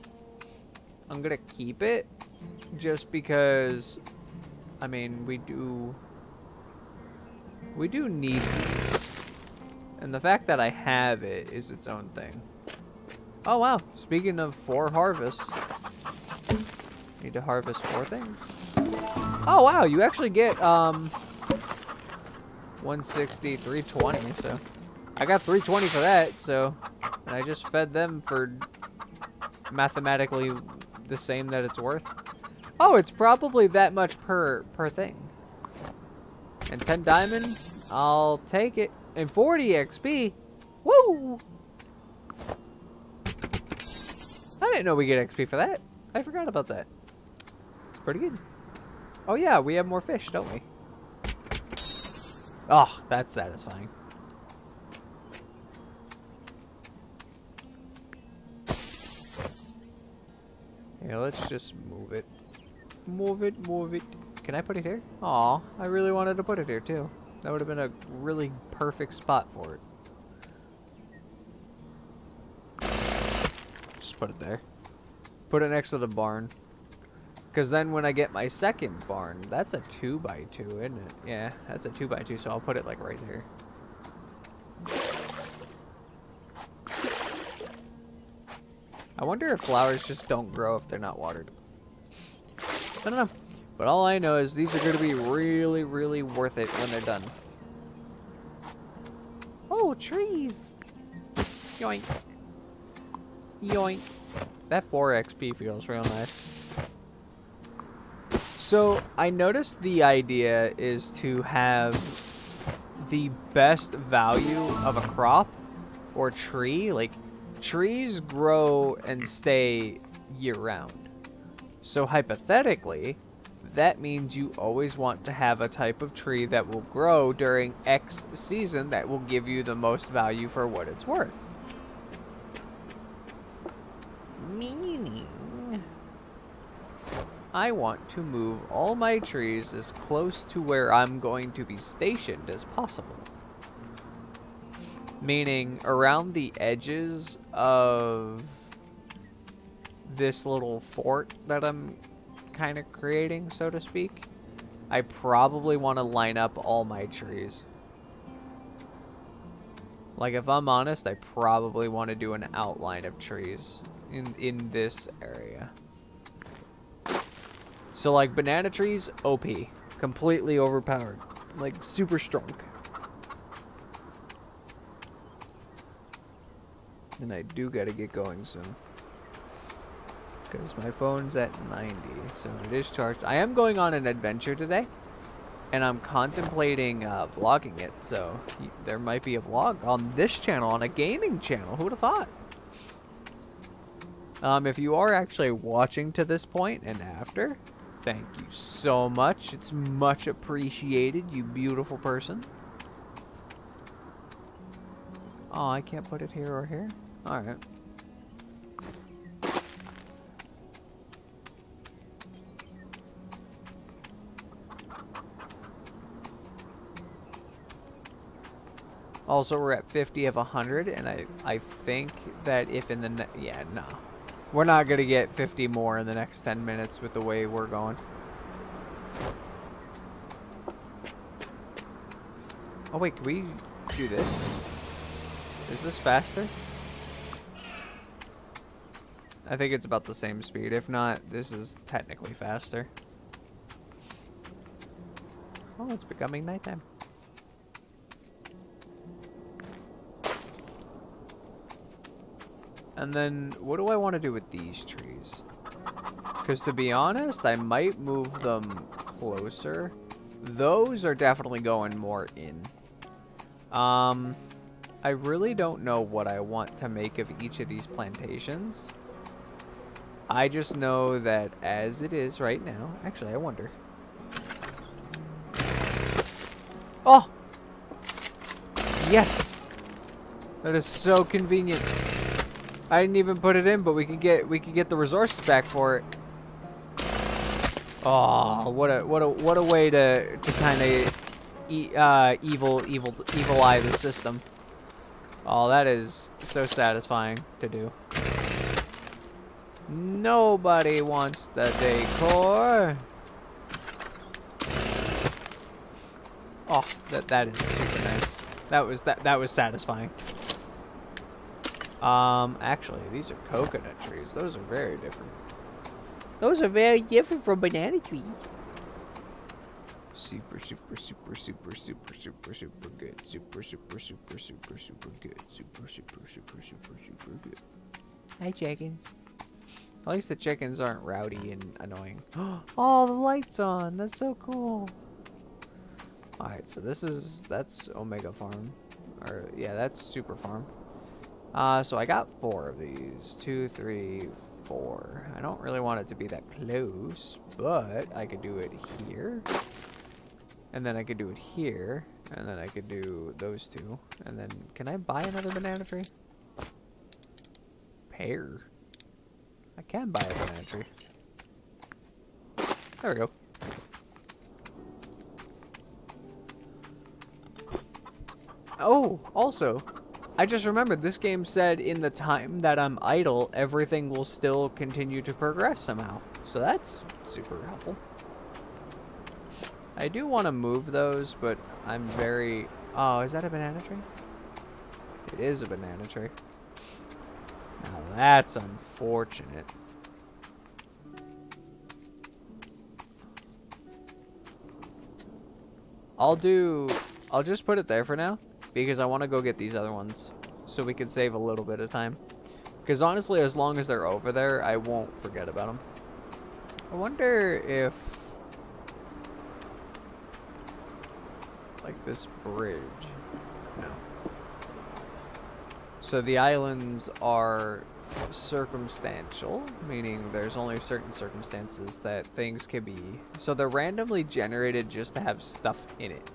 I'm going to keep it just because I mean, we do... We do need these. And the fact that I have it is its own thing. Oh, wow. Speaking of four harvests. Need to harvest four things. Oh, wow. You actually get, um... 160, 320, so... I got 320 for that, so... And I just fed them for mathematically the same that it's worth. Oh, it's probably that much per per thing. And 10 diamond, I'll take it. And 40 XP. Woo! I didn't know we get XP for that. I forgot about that. It's pretty good. Oh yeah, we have more fish, don't we? Oh, that's satisfying. Yeah, let's just move it. Move it, move it. Can I put it here? Aw, I really wanted to put it here too. That would have been a really perfect spot for it. Just put it there. Put it next to the barn. Because then when I get my second barn, that's a 2 by 2 isn't it? Yeah, that's a 2 by 2 so I'll put it like right there. I wonder if flowers just don't grow if they're not watered. I don't know. But all I know is these are going to be really, really worth it when they're done. Oh, trees! Yoink. Yoink. That 4 XP feels real nice. So, I noticed the idea is to have the best value of a crop or tree. Like, trees grow and stay year-round. So hypothetically, that means you always want to have a type of tree that will grow during X season that will give you the most value for what it's worth. Meaning, I want to move all my trees as close to where I'm going to be stationed as possible. Meaning, around the edges of this little fort that I'm kind of creating, so to speak, I probably want to line up all my trees. Like, if I'm honest, I probably want to do an outline of trees in, in this area. So, like, banana trees, OP. Completely overpowered. Like, super strong. And I do gotta get going soon because my phone's at 90, so it is charged. I am going on an adventure today, and I'm contemplating uh, vlogging it, so there might be a vlog on this channel, on a gaming channel. Who would have thought? Um, if you are actually watching to this point and after, thank you so much. It's much appreciated, you beautiful person. Oh, I can't put it here or here? Alright. Also, we're at 50 of 100, and I, I think that if in the... Yeah, no. We're not going to get 50 more in the next 10 minutes with the way we're going. Oh, wait, can we do this? Is this faster? I think it's about the same speed. If not, this is technically faster. Oh, it's becoming nighttime. And then, what do I want to do with these trees? Because to be honest, I might move them closer. Those are definitely going more in. Um, I really don't know what I want to make of each of these plantations. I just know that as it is right now, actually I wonder. Oh! Yes! That is so convenient. I didn't even put it in, but we can get we can get the resources back for it. Oh, what a what a what a way to to kind of e uh, evil evil evil eye the system. Oh, that is so satisfying to do. Nobody wants the decor. Oh, that that is super nice. That was that that was satisfying. Um, actually, these are coconut trees. Those are very different. Those are very different from banana trees. Super, super, super, super, super, super, super good. Super, super, super, super, super good. Super, super, super, super, super good. Hi, chickens. At least the chickens aren't rowdy and annoying. *gasps* Oh, the light's on. That's so cool. Alright, so this is, that's Omega Farm. Or, yeah, that's Super Farm. Uh, so I got four of these. Two, three, four. I don't really want it to be that close, but I could do it here. And then I could do it here. And then I could do those two. And then, can I buy another banana tree? Pear. I can buy a banana tree. There we go. Oh, also, I just remembered this game said in the time that I'm idle, everything will still continue to progress somehow. So that's super helpful. I do want to move those, but I'm very... Oh, is that a banana tree? It is a banana tree. Now that's unfortunate. I'll do... I'll just put it there for now because I want to go get these other ones so we can save a little bit of time. Because honestly, as long as they're over there, I won't forget about them. I wonder if... Like this bridge. No. So the islands are circumstantial, meaning there's only certain circumstances that things can be... So they're randomly generated just to have stuff in it.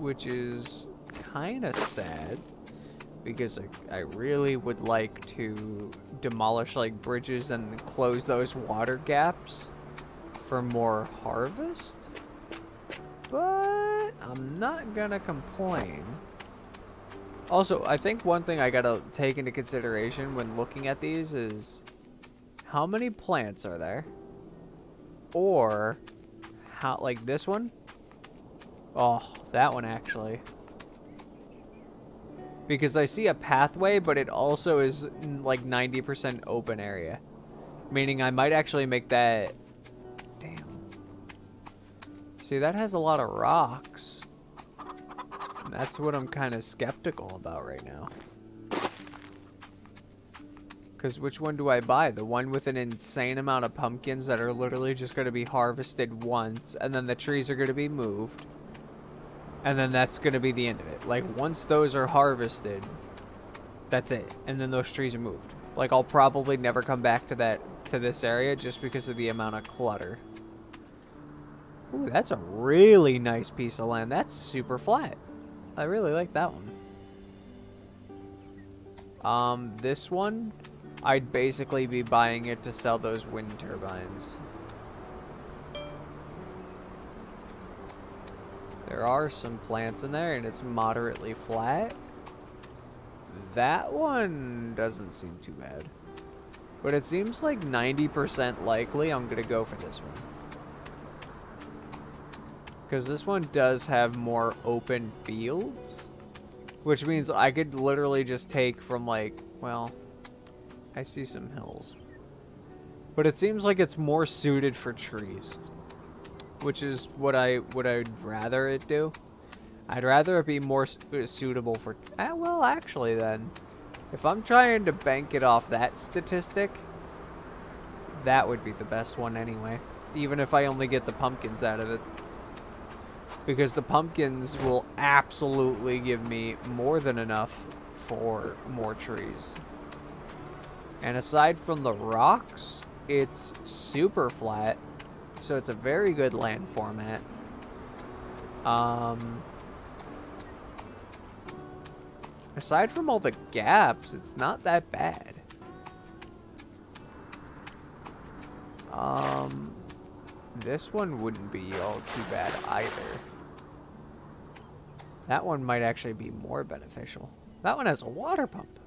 Which is kind of sad because I, I really would like to demolish like bridges and close those water gaps for more harvest. But I'm not gonna complain. Also, I think one thing I gotta take into consideration when looking at these is how many plants are there? Or how like this one? Oh, that one actually. Because I see a pathway, but it also is like 90% open area. Meaning I might actually make that... Damn. See, that has a lot of rocks. And that's what I'm kind of skeptical about right now. Because which one do I buy? The one with an insane amount of pumpkins that are literally just going to be harvested once, and then the trees are going to be moved and then that's going to be the end of it. Like, once those are harvested, that's it. And then those trees are moved. Like, I'll probably never come back to that, to this area just because of the amount of clutter. Ooh, that's a really nice piece of land. That's super flat. I really like that one. Um, this one, I'd basically be buying it to sell those wind turbines. There are some plants in there and it's moderately flat. That one doesn't seem too bad. But it seems like 90% likely I'm going to go for this one. Because this one does have more open fields. Which means I could literally just take from like, well, I see some hills. But it seems like it's more suited for trees. Which is what I I'd rather it do. I'd rather it be more suitable for... Eh, well, actually then, if I'm trying to bank it off that statistic, that would be the best one anyway. Even if I only get the pumpkins out of it. Because the pumpkins will absolutely give me more than enough for more trees. And aside from the rocks, it's super flat. So it's a very good land format. Um, aside from all the gaps, it's not that bad. Um, this one wouldn't be all too bad either. That one might actually be more beneficial. That one has a water pump.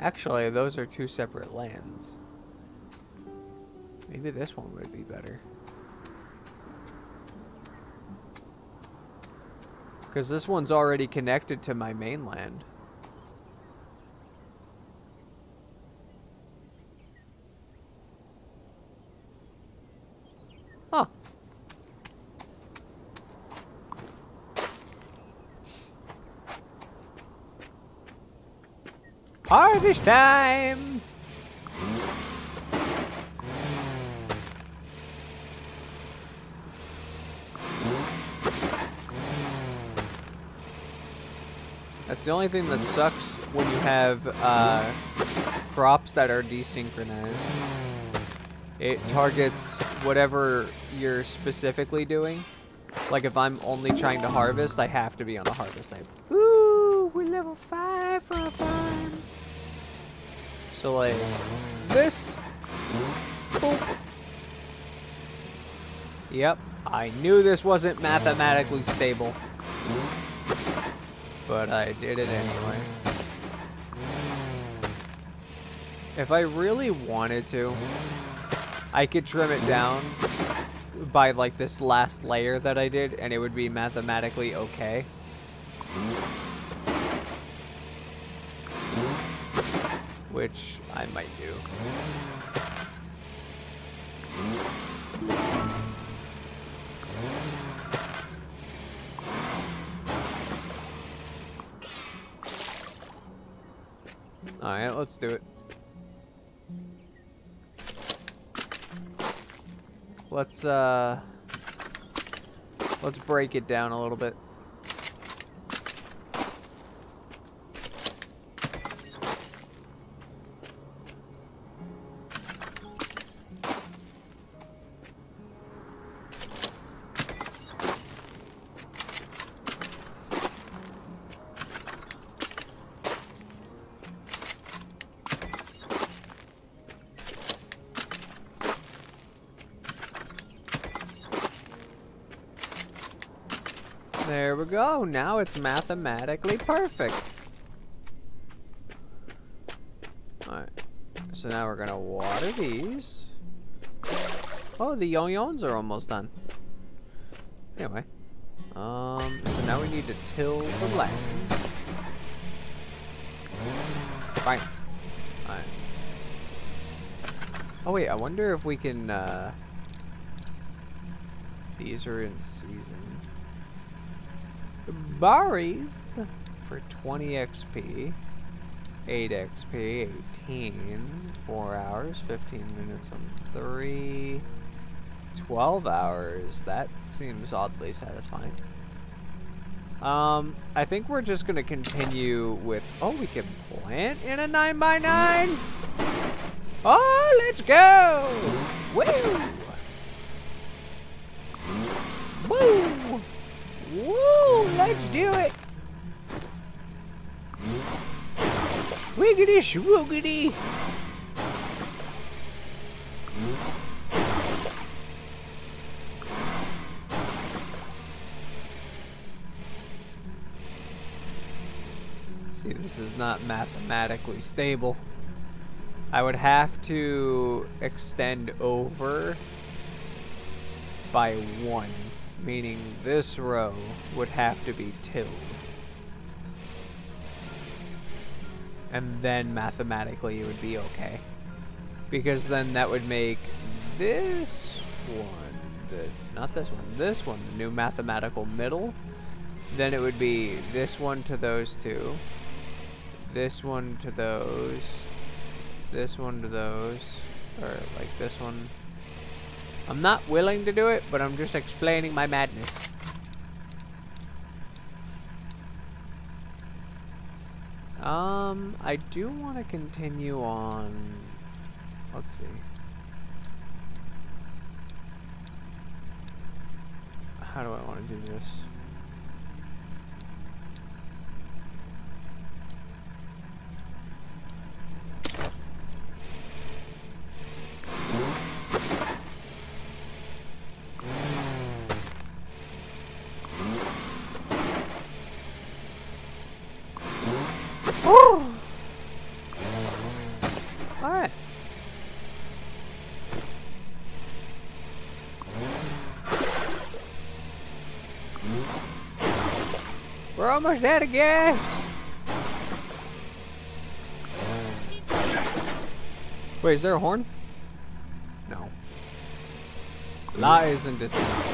Actually, those are two separate lands. Maybe this one would be better. Because this one's already connected to my mainland. Huh. Harvest time! That's the only thing that sucks when you have uh, crops that are desynchronized. It targets whatever you're specifically doing. Like if I'm only trying to harvest, I have to be on a harvest type. Ooh, we're level 5 for a farm. So like, this. Boop. Yep, I knew this wasn't mathematically stable. But I did it anyway. If I really wanted to, I could trim it down by like this last layer that I did and it would be mathematically okay. Which I might do. Alright, let's do it. Let's, uh... Let's break it down a little bit. There we go. Now it's mathematically perfect. Alright. So now we're going to water these. Oh, the yon yons are almost done. Anyway. Um, so now we need to till the land. Fine. Alright. Oh wait, I wonder if we can, uh... These are in season. Berries for 20 XP. 8 XP, 18, 4 hours, 15 minutes on 3, 12 hours. That seems oddly satisfying. Um, I think we're just gonna continue with, oh, we can plant in a 9x9? Oh, let's go! Woo! Woo! Woo! Let's do it! Swoogity! See, this is not mathematically stable. I would have to extend over by one, meaning this row would have to be two. And then mathematically it would be okay. Because then that would make this one, the, not this one, this one, the new mathematical middle. Then it would be this one to those two, this one to those, this one to those, or like this one. I'm not willing to do it, but I'm just explaining my madness. Um, I do want to continue on. Let's see. How do I want to do this? Alright. We're almost of gas. Wait, is there a horn? No. Lies and deceit.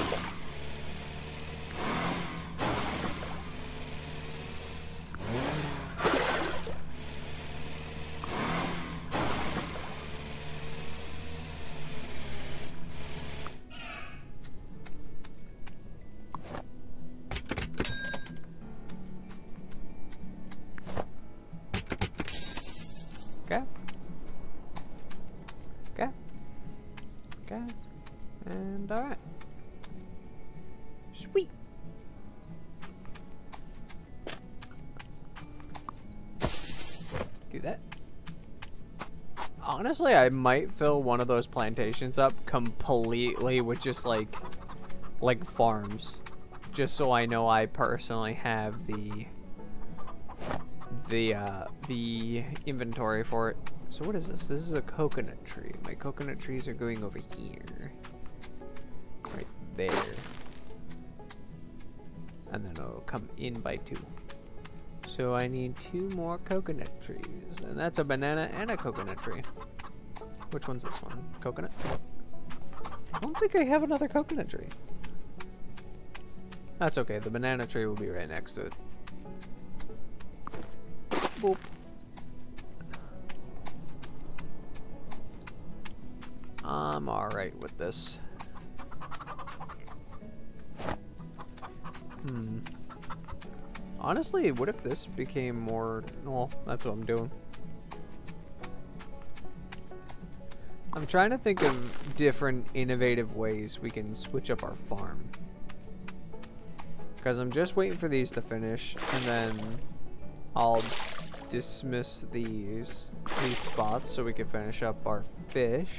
Honestly, I might fill one of those plantations up completely with just like, like farms. Just so I know I personally have the the uh, the inventory for it. So what is this? This is a coconut tree. My coconut trees are going over here. Right there. And then it'll come in by two. So I need two more coconut trees. And that's a banana and a coconut tree. Which one's this one? Coconut? I don't think I have another coconut tree. That's okay, the banana tree will be right next to it. Boop. I'm alright with this. Hmm. Honestly, what if this became more... Well, that's what I'm doing. I'm trying to think of different innovative ways we can switch up our farm. Because I'm just waiting for these to finish, and then I'll dismiss these these spots so we can finish up our fish.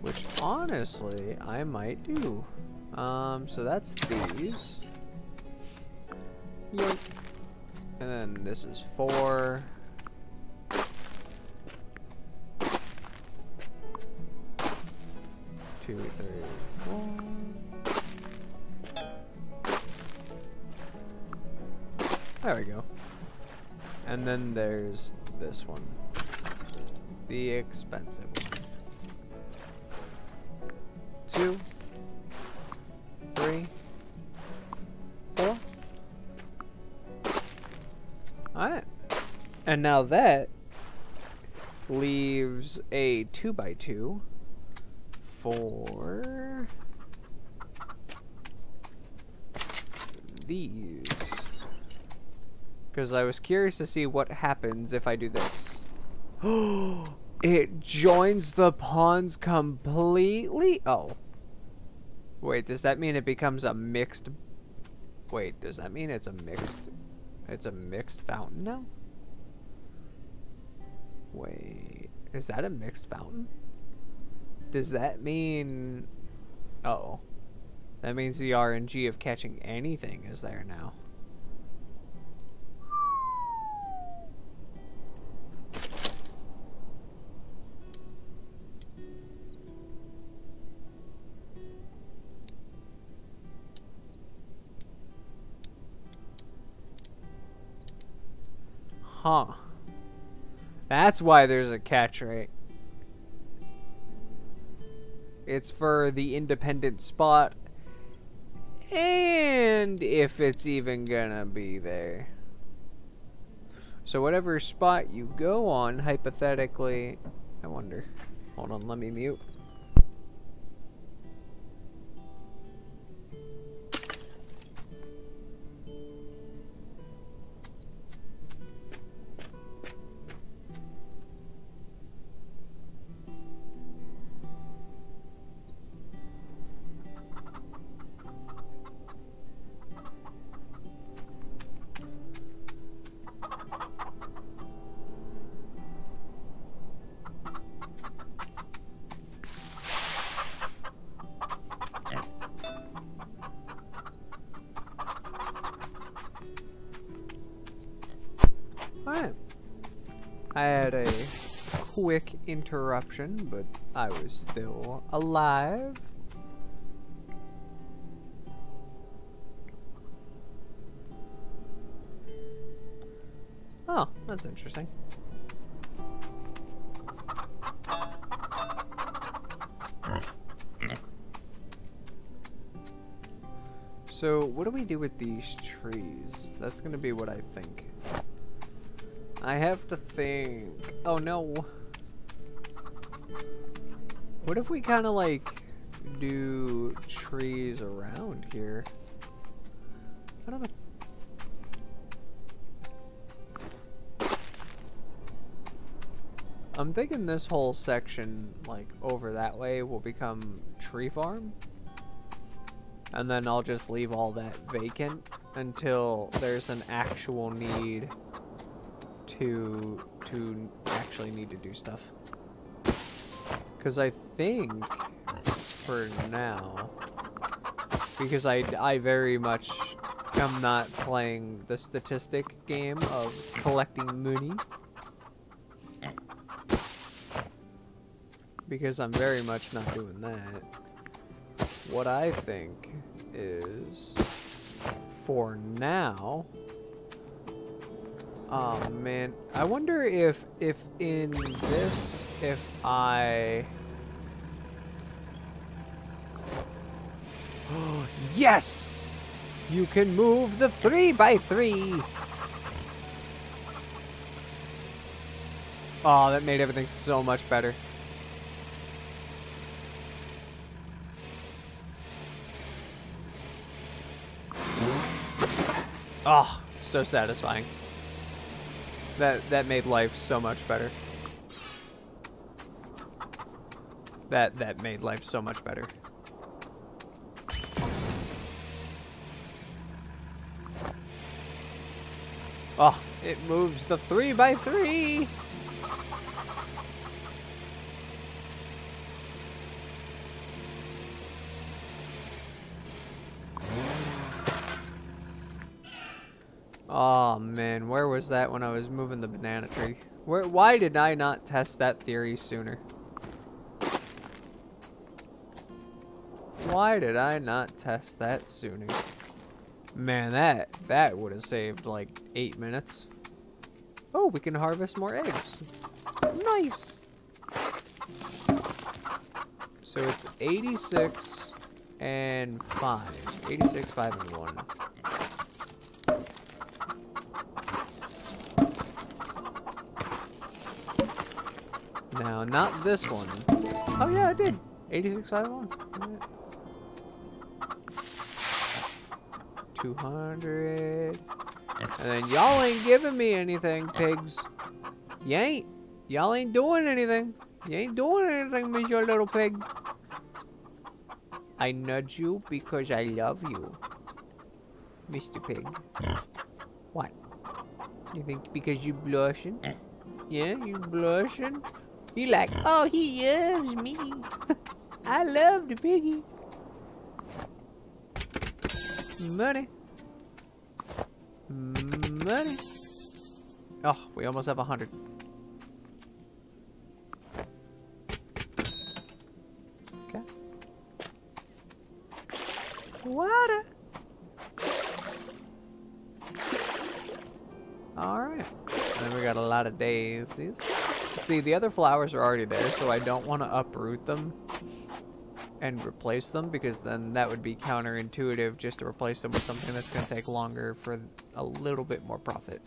Which honestly I might do. Um, so that's these. And then this is four. Two, three, four. There we go. And then there's this one. The expensive one. Two. Three. Four. Alright. And now that leaves a 2 by 2 for these. Because I was curious to see what happens if I do this. *gasps* it joins the pawns completely? Oh. Wait, does that mean it becomes a mixed... Wait, does that mean it's a mixed... It's a mixed fountain now? Wait, is that a mixed fountain? Does that mean... Uh oh That means the RNG of catching anything is there now. Huh. That's why there's a catch rate. It's for the independent spot. And if it's even gonna be there. So whatever spot you go on, hypothetically... I wonder. Hold on, let me mute. But I was still alive. Oh, that's interesting. So, what do we do with these trees? That's gonna be what I think. I have to think. Oh no. What if we kind of like do trees around here? I don't know. I'm thinking this whole section, like, over that way will become tree farm. And then I'll just leave all that vacant until there's an actual need to to actually need to do stuff. Because I think for now, because I, I very much am not playing the statistic game of collecting money. Because I'm very much not doing that. What I think is, for now, Oh man, I wonder if if in this if I Oh *gasps* yes! You can move the three by three. Oh, that made everything so much better. Oh, so satisfying. That that made life so much better. That that made life so much better. Oh, it moves the three by three. Oh man, where that when I was moving the banana tree? Where? Why did I not test that theory sooner? Why did I not test that sooner? Man, that that would have saved like eight minutes. Oh, we can harvest more eggs. Nice. So it's 86 and 5. 86, 5, and 1. Not this one. Oh yeah, I did. 8651. 200. And then y'all ain't giving me anything, pigs. You ain't. Y'all ain't doing anything. You ain't doing anything, Mr. Little Pig. I nudge you because I love you. Mr. Pig. What? You think because you blushing? Eh. Yeah, you blushing? You like, oh, he loves me. I love the piggy. Money. Money. Oh, we almost have a hundred. Okay. Water. Alright. And we got a lot of daisies. See, the other flowers are already there, so I don't want to uproot them and replace them because then that would be counterintuitive just to replace them with something that's going to take longer for a little bit more profit.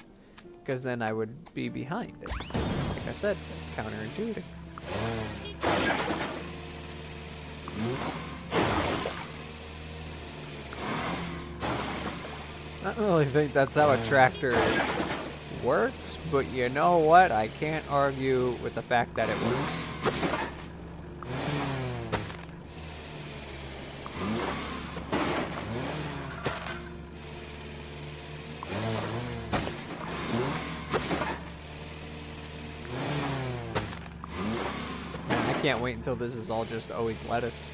Because then I would be behind it. Like I said, it's counterintuitive. I don't really think that's how a tractor works, but you know what? I can't argue with the fact that it works. I can't wait until this is all just always lettuce.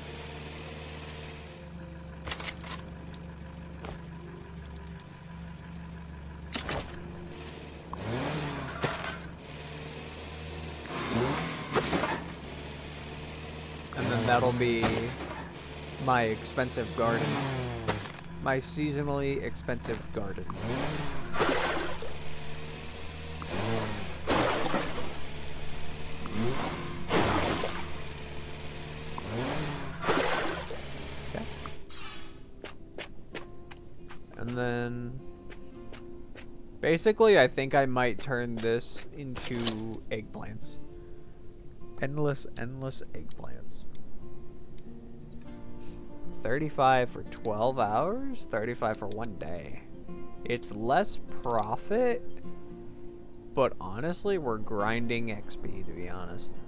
Be my expensive garden. My seasonally expensive garden. Okay. And then basically I think I might turn this into eggplants. Endless, endless eggplants. 35 for 12 hours? 35 for one day. It's less profit, but honestly, we're grinding XP, to be honest.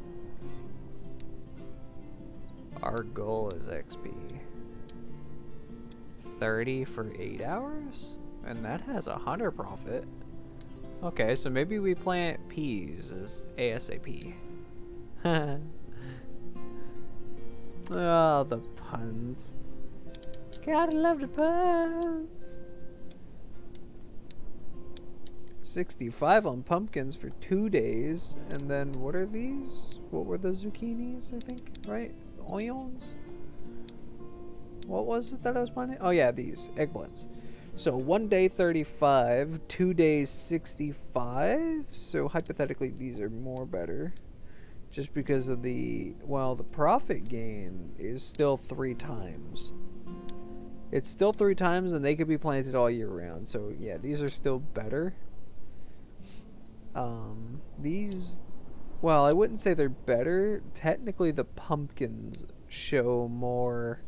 Our goal is XP. 30 for 8 hours? And that has a 100 profit. Okay, so maybe we plant peas as ASAP. *laughs* oh, the puns. Gotta love the puns. 65 on pumpkins for two days. And then what are these? What were the zucchinis, I think, right? Onions? What was it that I was planning? Oh yeah, these. Eggplants. So one day 35, two days 65. So hypothetically these are more better. Just because of the, well, the profit gain is still three times. It's still three times and they could be planted all year round. So yeah, these are still better. Um, these, well, I wouldn't say they're better. Technically the pumpkins show more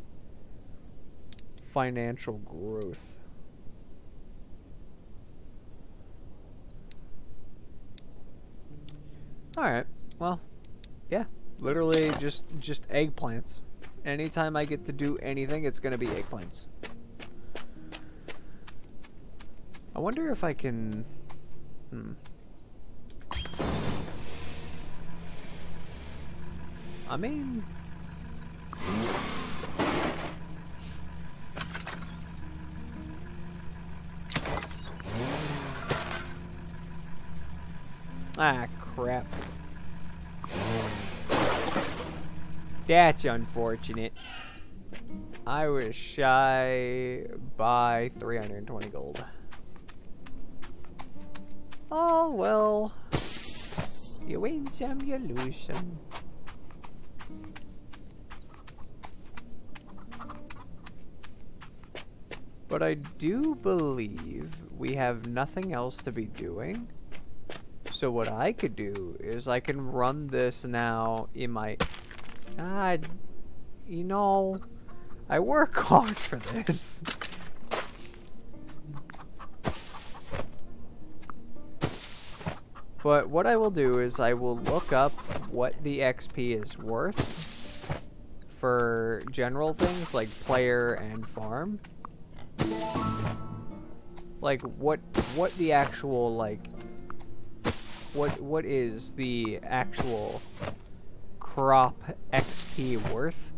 financial growth. Alright, well, yeah, literally just just eggplants. Anytime I get to do anything, it's gonna be eggplants. I wonder if I can... Hmm. I mean... Ah, crap. That's unfortunate. I was shy by 320 gold. Oh, well. You win some, you lose some. But I do believe we have nothing else to be doing. So what I could do is I can run this now in my... God, you know, I work *laughs* hard for this. But what I will do is I will look up what the XP is worth for general things like player and farm. Like what what the actual like what what is the actual crop XP worth,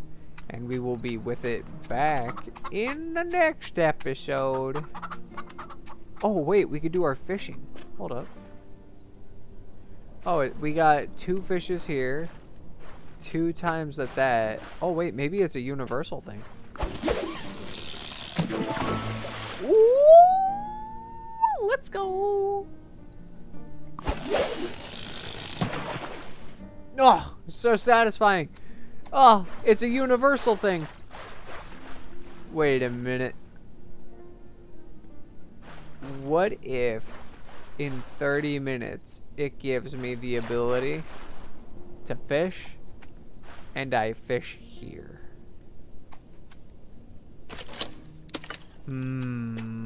and we will be with it back in the next episode. Oh wait, we could do our fishing. Hold up. Oh, we got two fishes here. Two times at that. Oh wait, maybe it's a universal thing. Ooh, let's go. Oh, so satisfying. Oh, it's a universal thing. Wait a minute. What if in 30 minutes it gives me the ability to fish and I fish here? Hmm.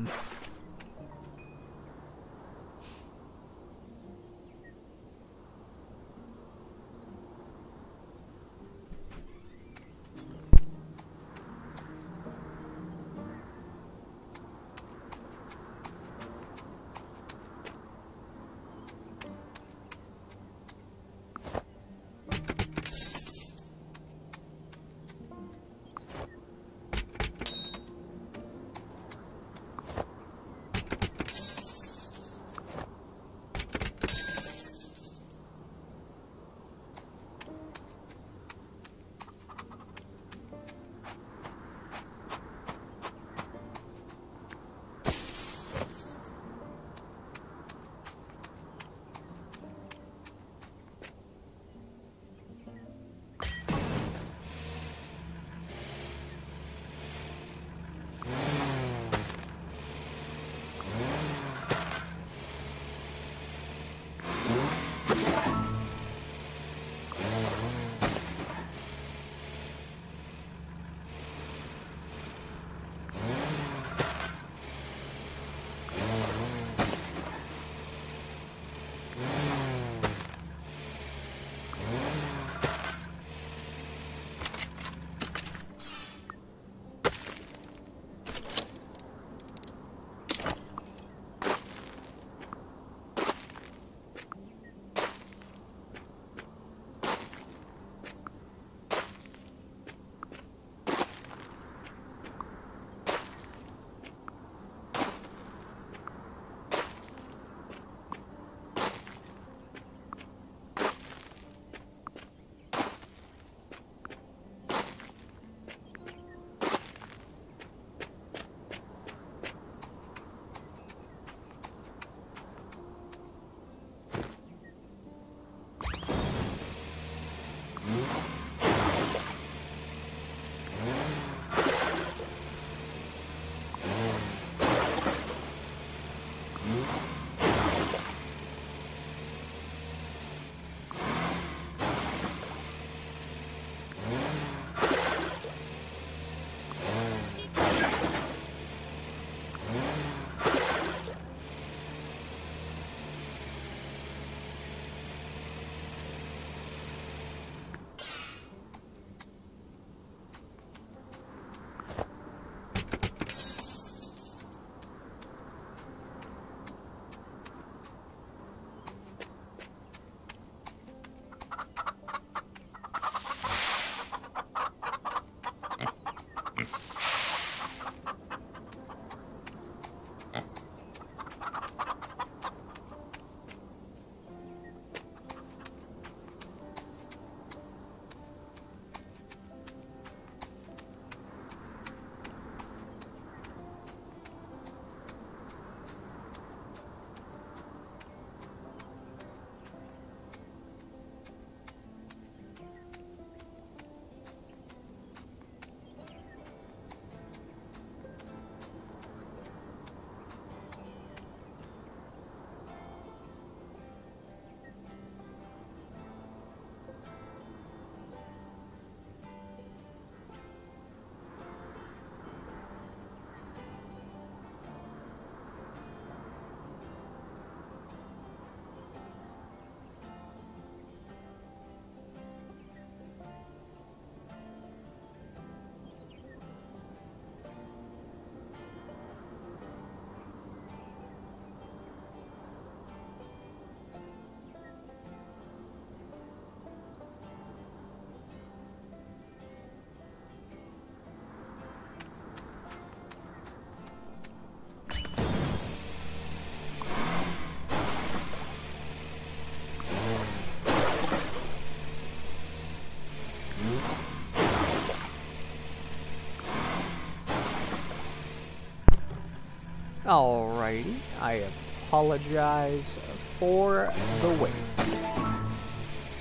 Alrighty, I apologize for the wait.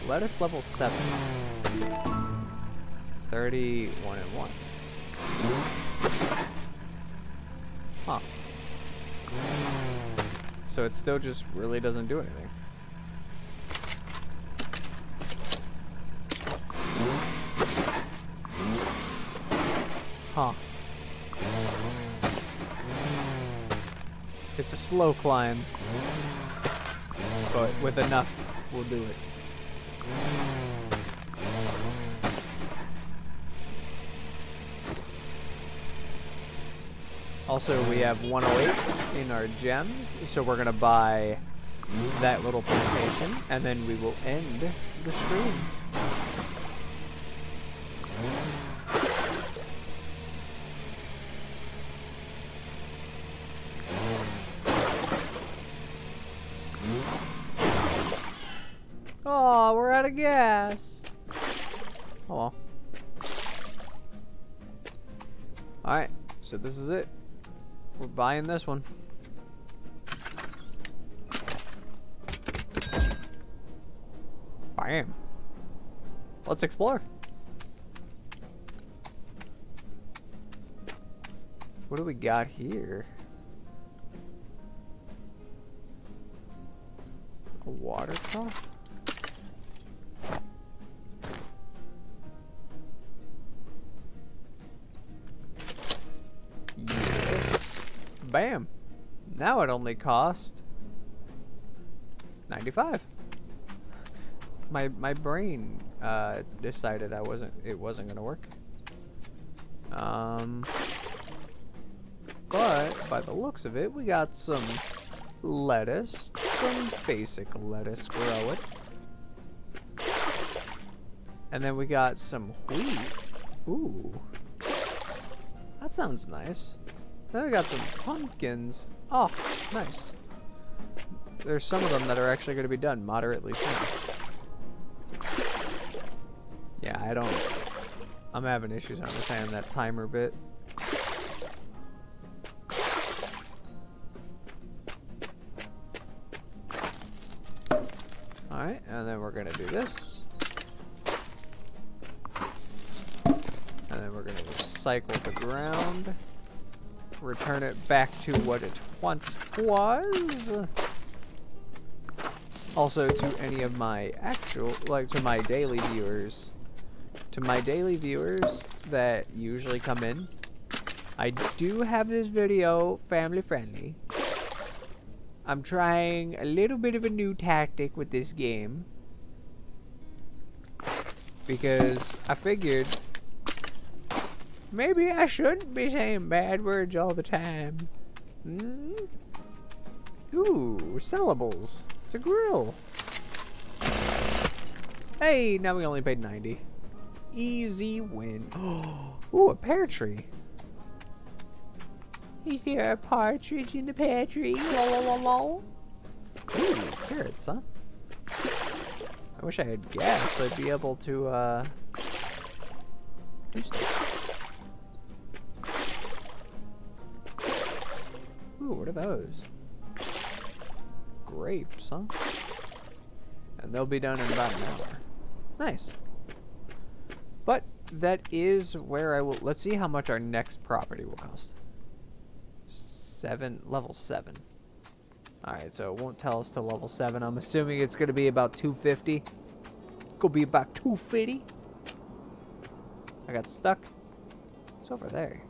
Lettuce level 7. 31 and 1. Huh. So it still just really doesn't do anything. Slow climb. But with enough, we'll do it. Also, we have 108 in our gems, so we're gonna buy that little plantation, and then we will end the stream. Buying this one. Bam. Let's explore. What do we got here? Only cost 95. My my brain uh, decided I wasn't it wasn't gonna work. Um, but by the looks of it, we got some lettuce, some basic lettuce, grow it, and then we got some wheat. Ooh, that sounds nice. Then we got some pumpkins. Oh, nice. There's some of them that are actually going to be done moderately soon. Yeah, I don't... I'm having issues understanding that timer bit. Alright, and then we're going to do this. And then we're going to recycle the ground return it back to what it once was. Also to any of my actual, like to my daily viewers, to my daily viewers that usually come in, I do have this video family friendly. I'm trying a little bit of a new tactic with this game. Because I figured Maybe I shouldn't be saying bad words all the time. Mm? Ooh, sellables. It's a grill. Hey, now we only paid 90. Easy win. *gasps* Ooh, a pear tree. Is there a partridge in the pear tree? Ooh, carrots, huh? I wish I had gas. I'd be able to, uh, Ooh, what are those? Grapes, huh? And they'll be done in about an hour. Nice. But that is where I will... Let's see how much our next property will cost. Seven... Level 7. Alright, so it won't tell us to level 7. I'm assuming it's going to be about 250. It's going to be about 250. I got stuck. It's over there.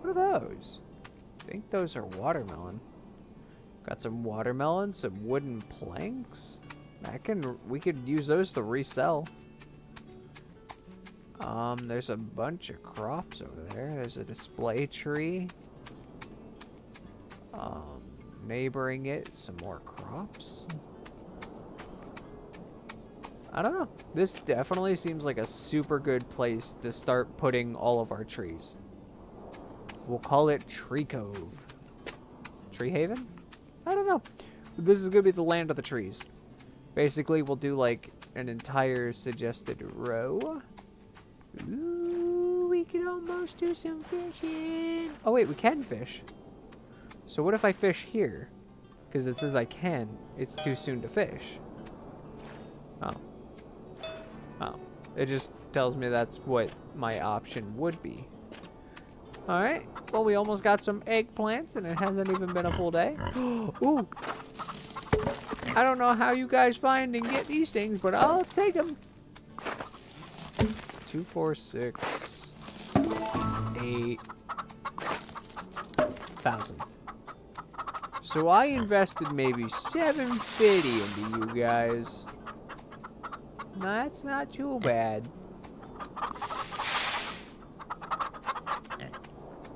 What are those? I think those are watermelon. Got some watermelon, some wooden planks. I can, we could use those to resell. Um, there's a bunch of crops over there. There's a display tree. Um, neighboring it, some more crops. I don't know. This definitely seems like a super good place to start putting all of our trees. We'll call it Tree Cove. Tree Haven? I don't know. This is going to be the land of the trees. Basically, we'll do like an entire suggested row. Ooh, we could almost do some fishing. Oh wait, we can fish. So what if I fish here? Because it says I can. It's too soon to fish. Oh. Oh. It just tells me that's what my option would be. Alright. Well, we almost got some eggplants, and it hasn't even been a full day. *gasps* Ooh. I don't know how you guys find and get these things, but I'll take them. Two, four, six, eight thousand. So I invested maybe 750 into you guys. That's not too bad.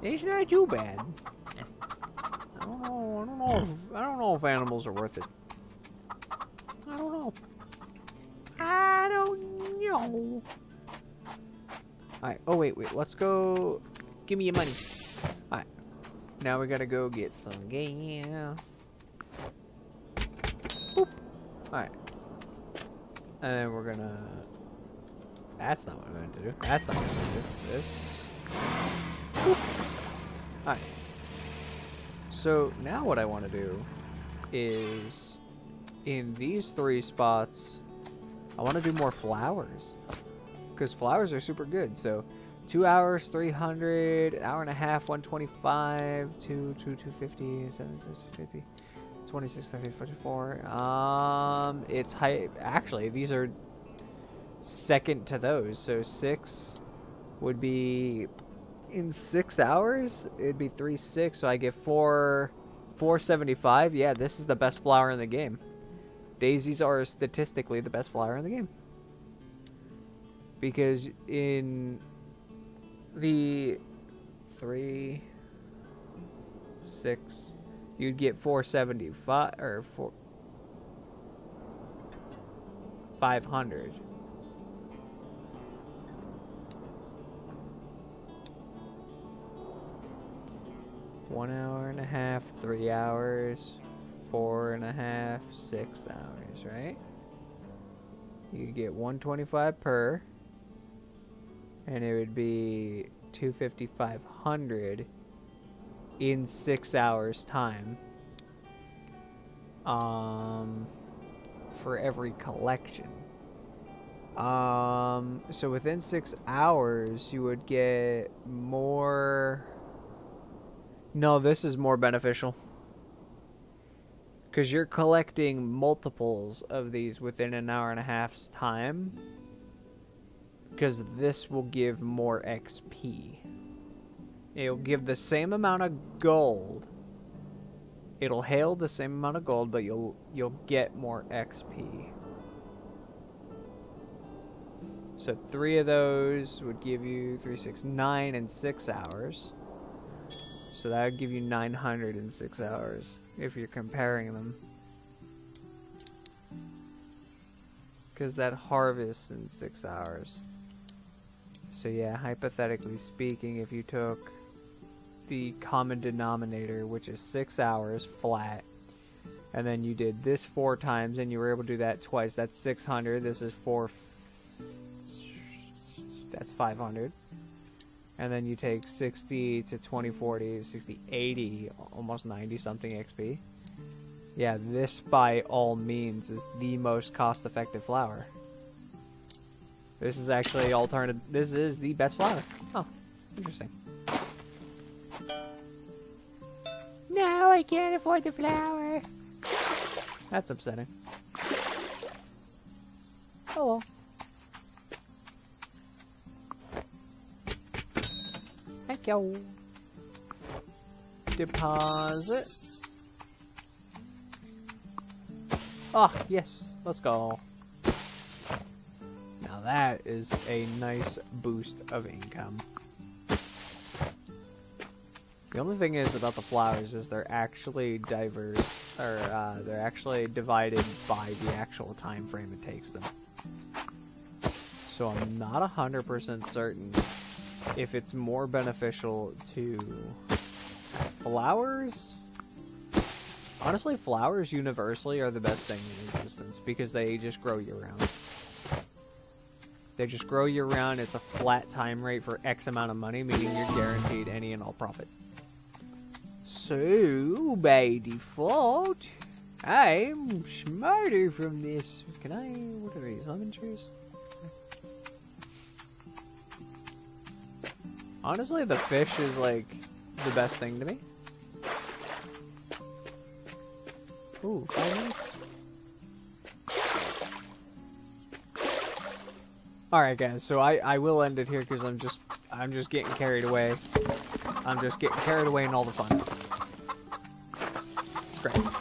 It's not too bad. I don't know. I don't know. If, I don't know if animals are worth it. I don't know. I don't know. Alright. Oh, wait, wait. Let's go. Give me your money. Alright. Now we gotta go get some gas. Boop. Alright. And then we're gonna... That's not what I meant to do. That's not what I meant to do. This. Alright. So now what I want to do is in these three spots, I want to do more flowers. Because flowers are super good. So two hours, 300, an hour and a half, 125, two, two, 250, 7, 50, 26, 30, 44. Um, it's high. Actually, these are second to those. So six would be in six hours. It'd be three six. So I get four, 475. Yeah, this is the best flower in the game. Daisies are statistically the best flower in the game. Because in the three, six, you'd get 475 or four, 500. One hour and a half, three hours, four and a half, six hours, right? You get 125 per, and it would be 250, in six hours time. Um, for every collection. Um, so within six hours, you would get more. No, this is more beneficial. Because you're collecting multiples of these within an hour and a half's time. Because this will give more XP. It'll give the same amount of gold. It'll hail the same amount of gold, but you'll you'll get more XP. So three of those would give you three, six, nine, and six hours. So that would give you 906 hours if you're comparing them. Because that harvests in six hours. So yeah, hypothetically speaking, if you took the common denominator, which is six hours flat, and then you did this four times, and you were able to do that twice, that's 600. This is four. That's 500 and then you take 60 to 2040 60 80 almost 90 something xp yeah this by all means is the most cost effective flower. This is actually alternative this is the best flower. Oh interesting. No, I can't afford the flower. that's upsetting. Oh well You. deposit. Ah, yes, let's go. Now that is a nice boost of income. The only thing is about the flowers is they're actually diverse, or uh, they're actually divided by the actual time frame it takes them. So I'm not 100% certain if it's more beneficial to flowers. Honestly, flowers universally are the best thing in existence because they just grow year round. They just grow year round. It's a flat time rate for X amount of money, meaning you're guaranteed any and all profit. So, by default, I'm smarter from this. Can I, what are these, lemon trees? Honestly, the fish is like the best thing to me. Ooh. Alright guys, so I, I will end it here because I'm just I'm just getting carried away. I'm just getting carried away in all the fun. Scrap.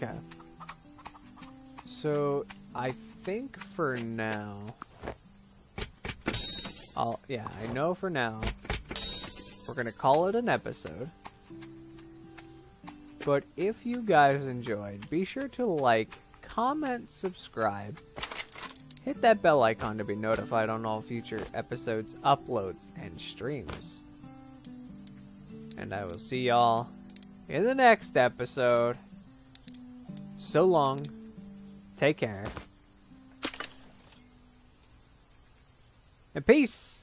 Okay. So I think for now I'll yeah, I know for now we're gonna call it an episode. But if you guys enjoyed, be sure to like, comment, subscribe, hit that bell icon to be notified on all future episodes, uploads, and streams. And I will see y'all in the next episode. So long. Take care. And peace.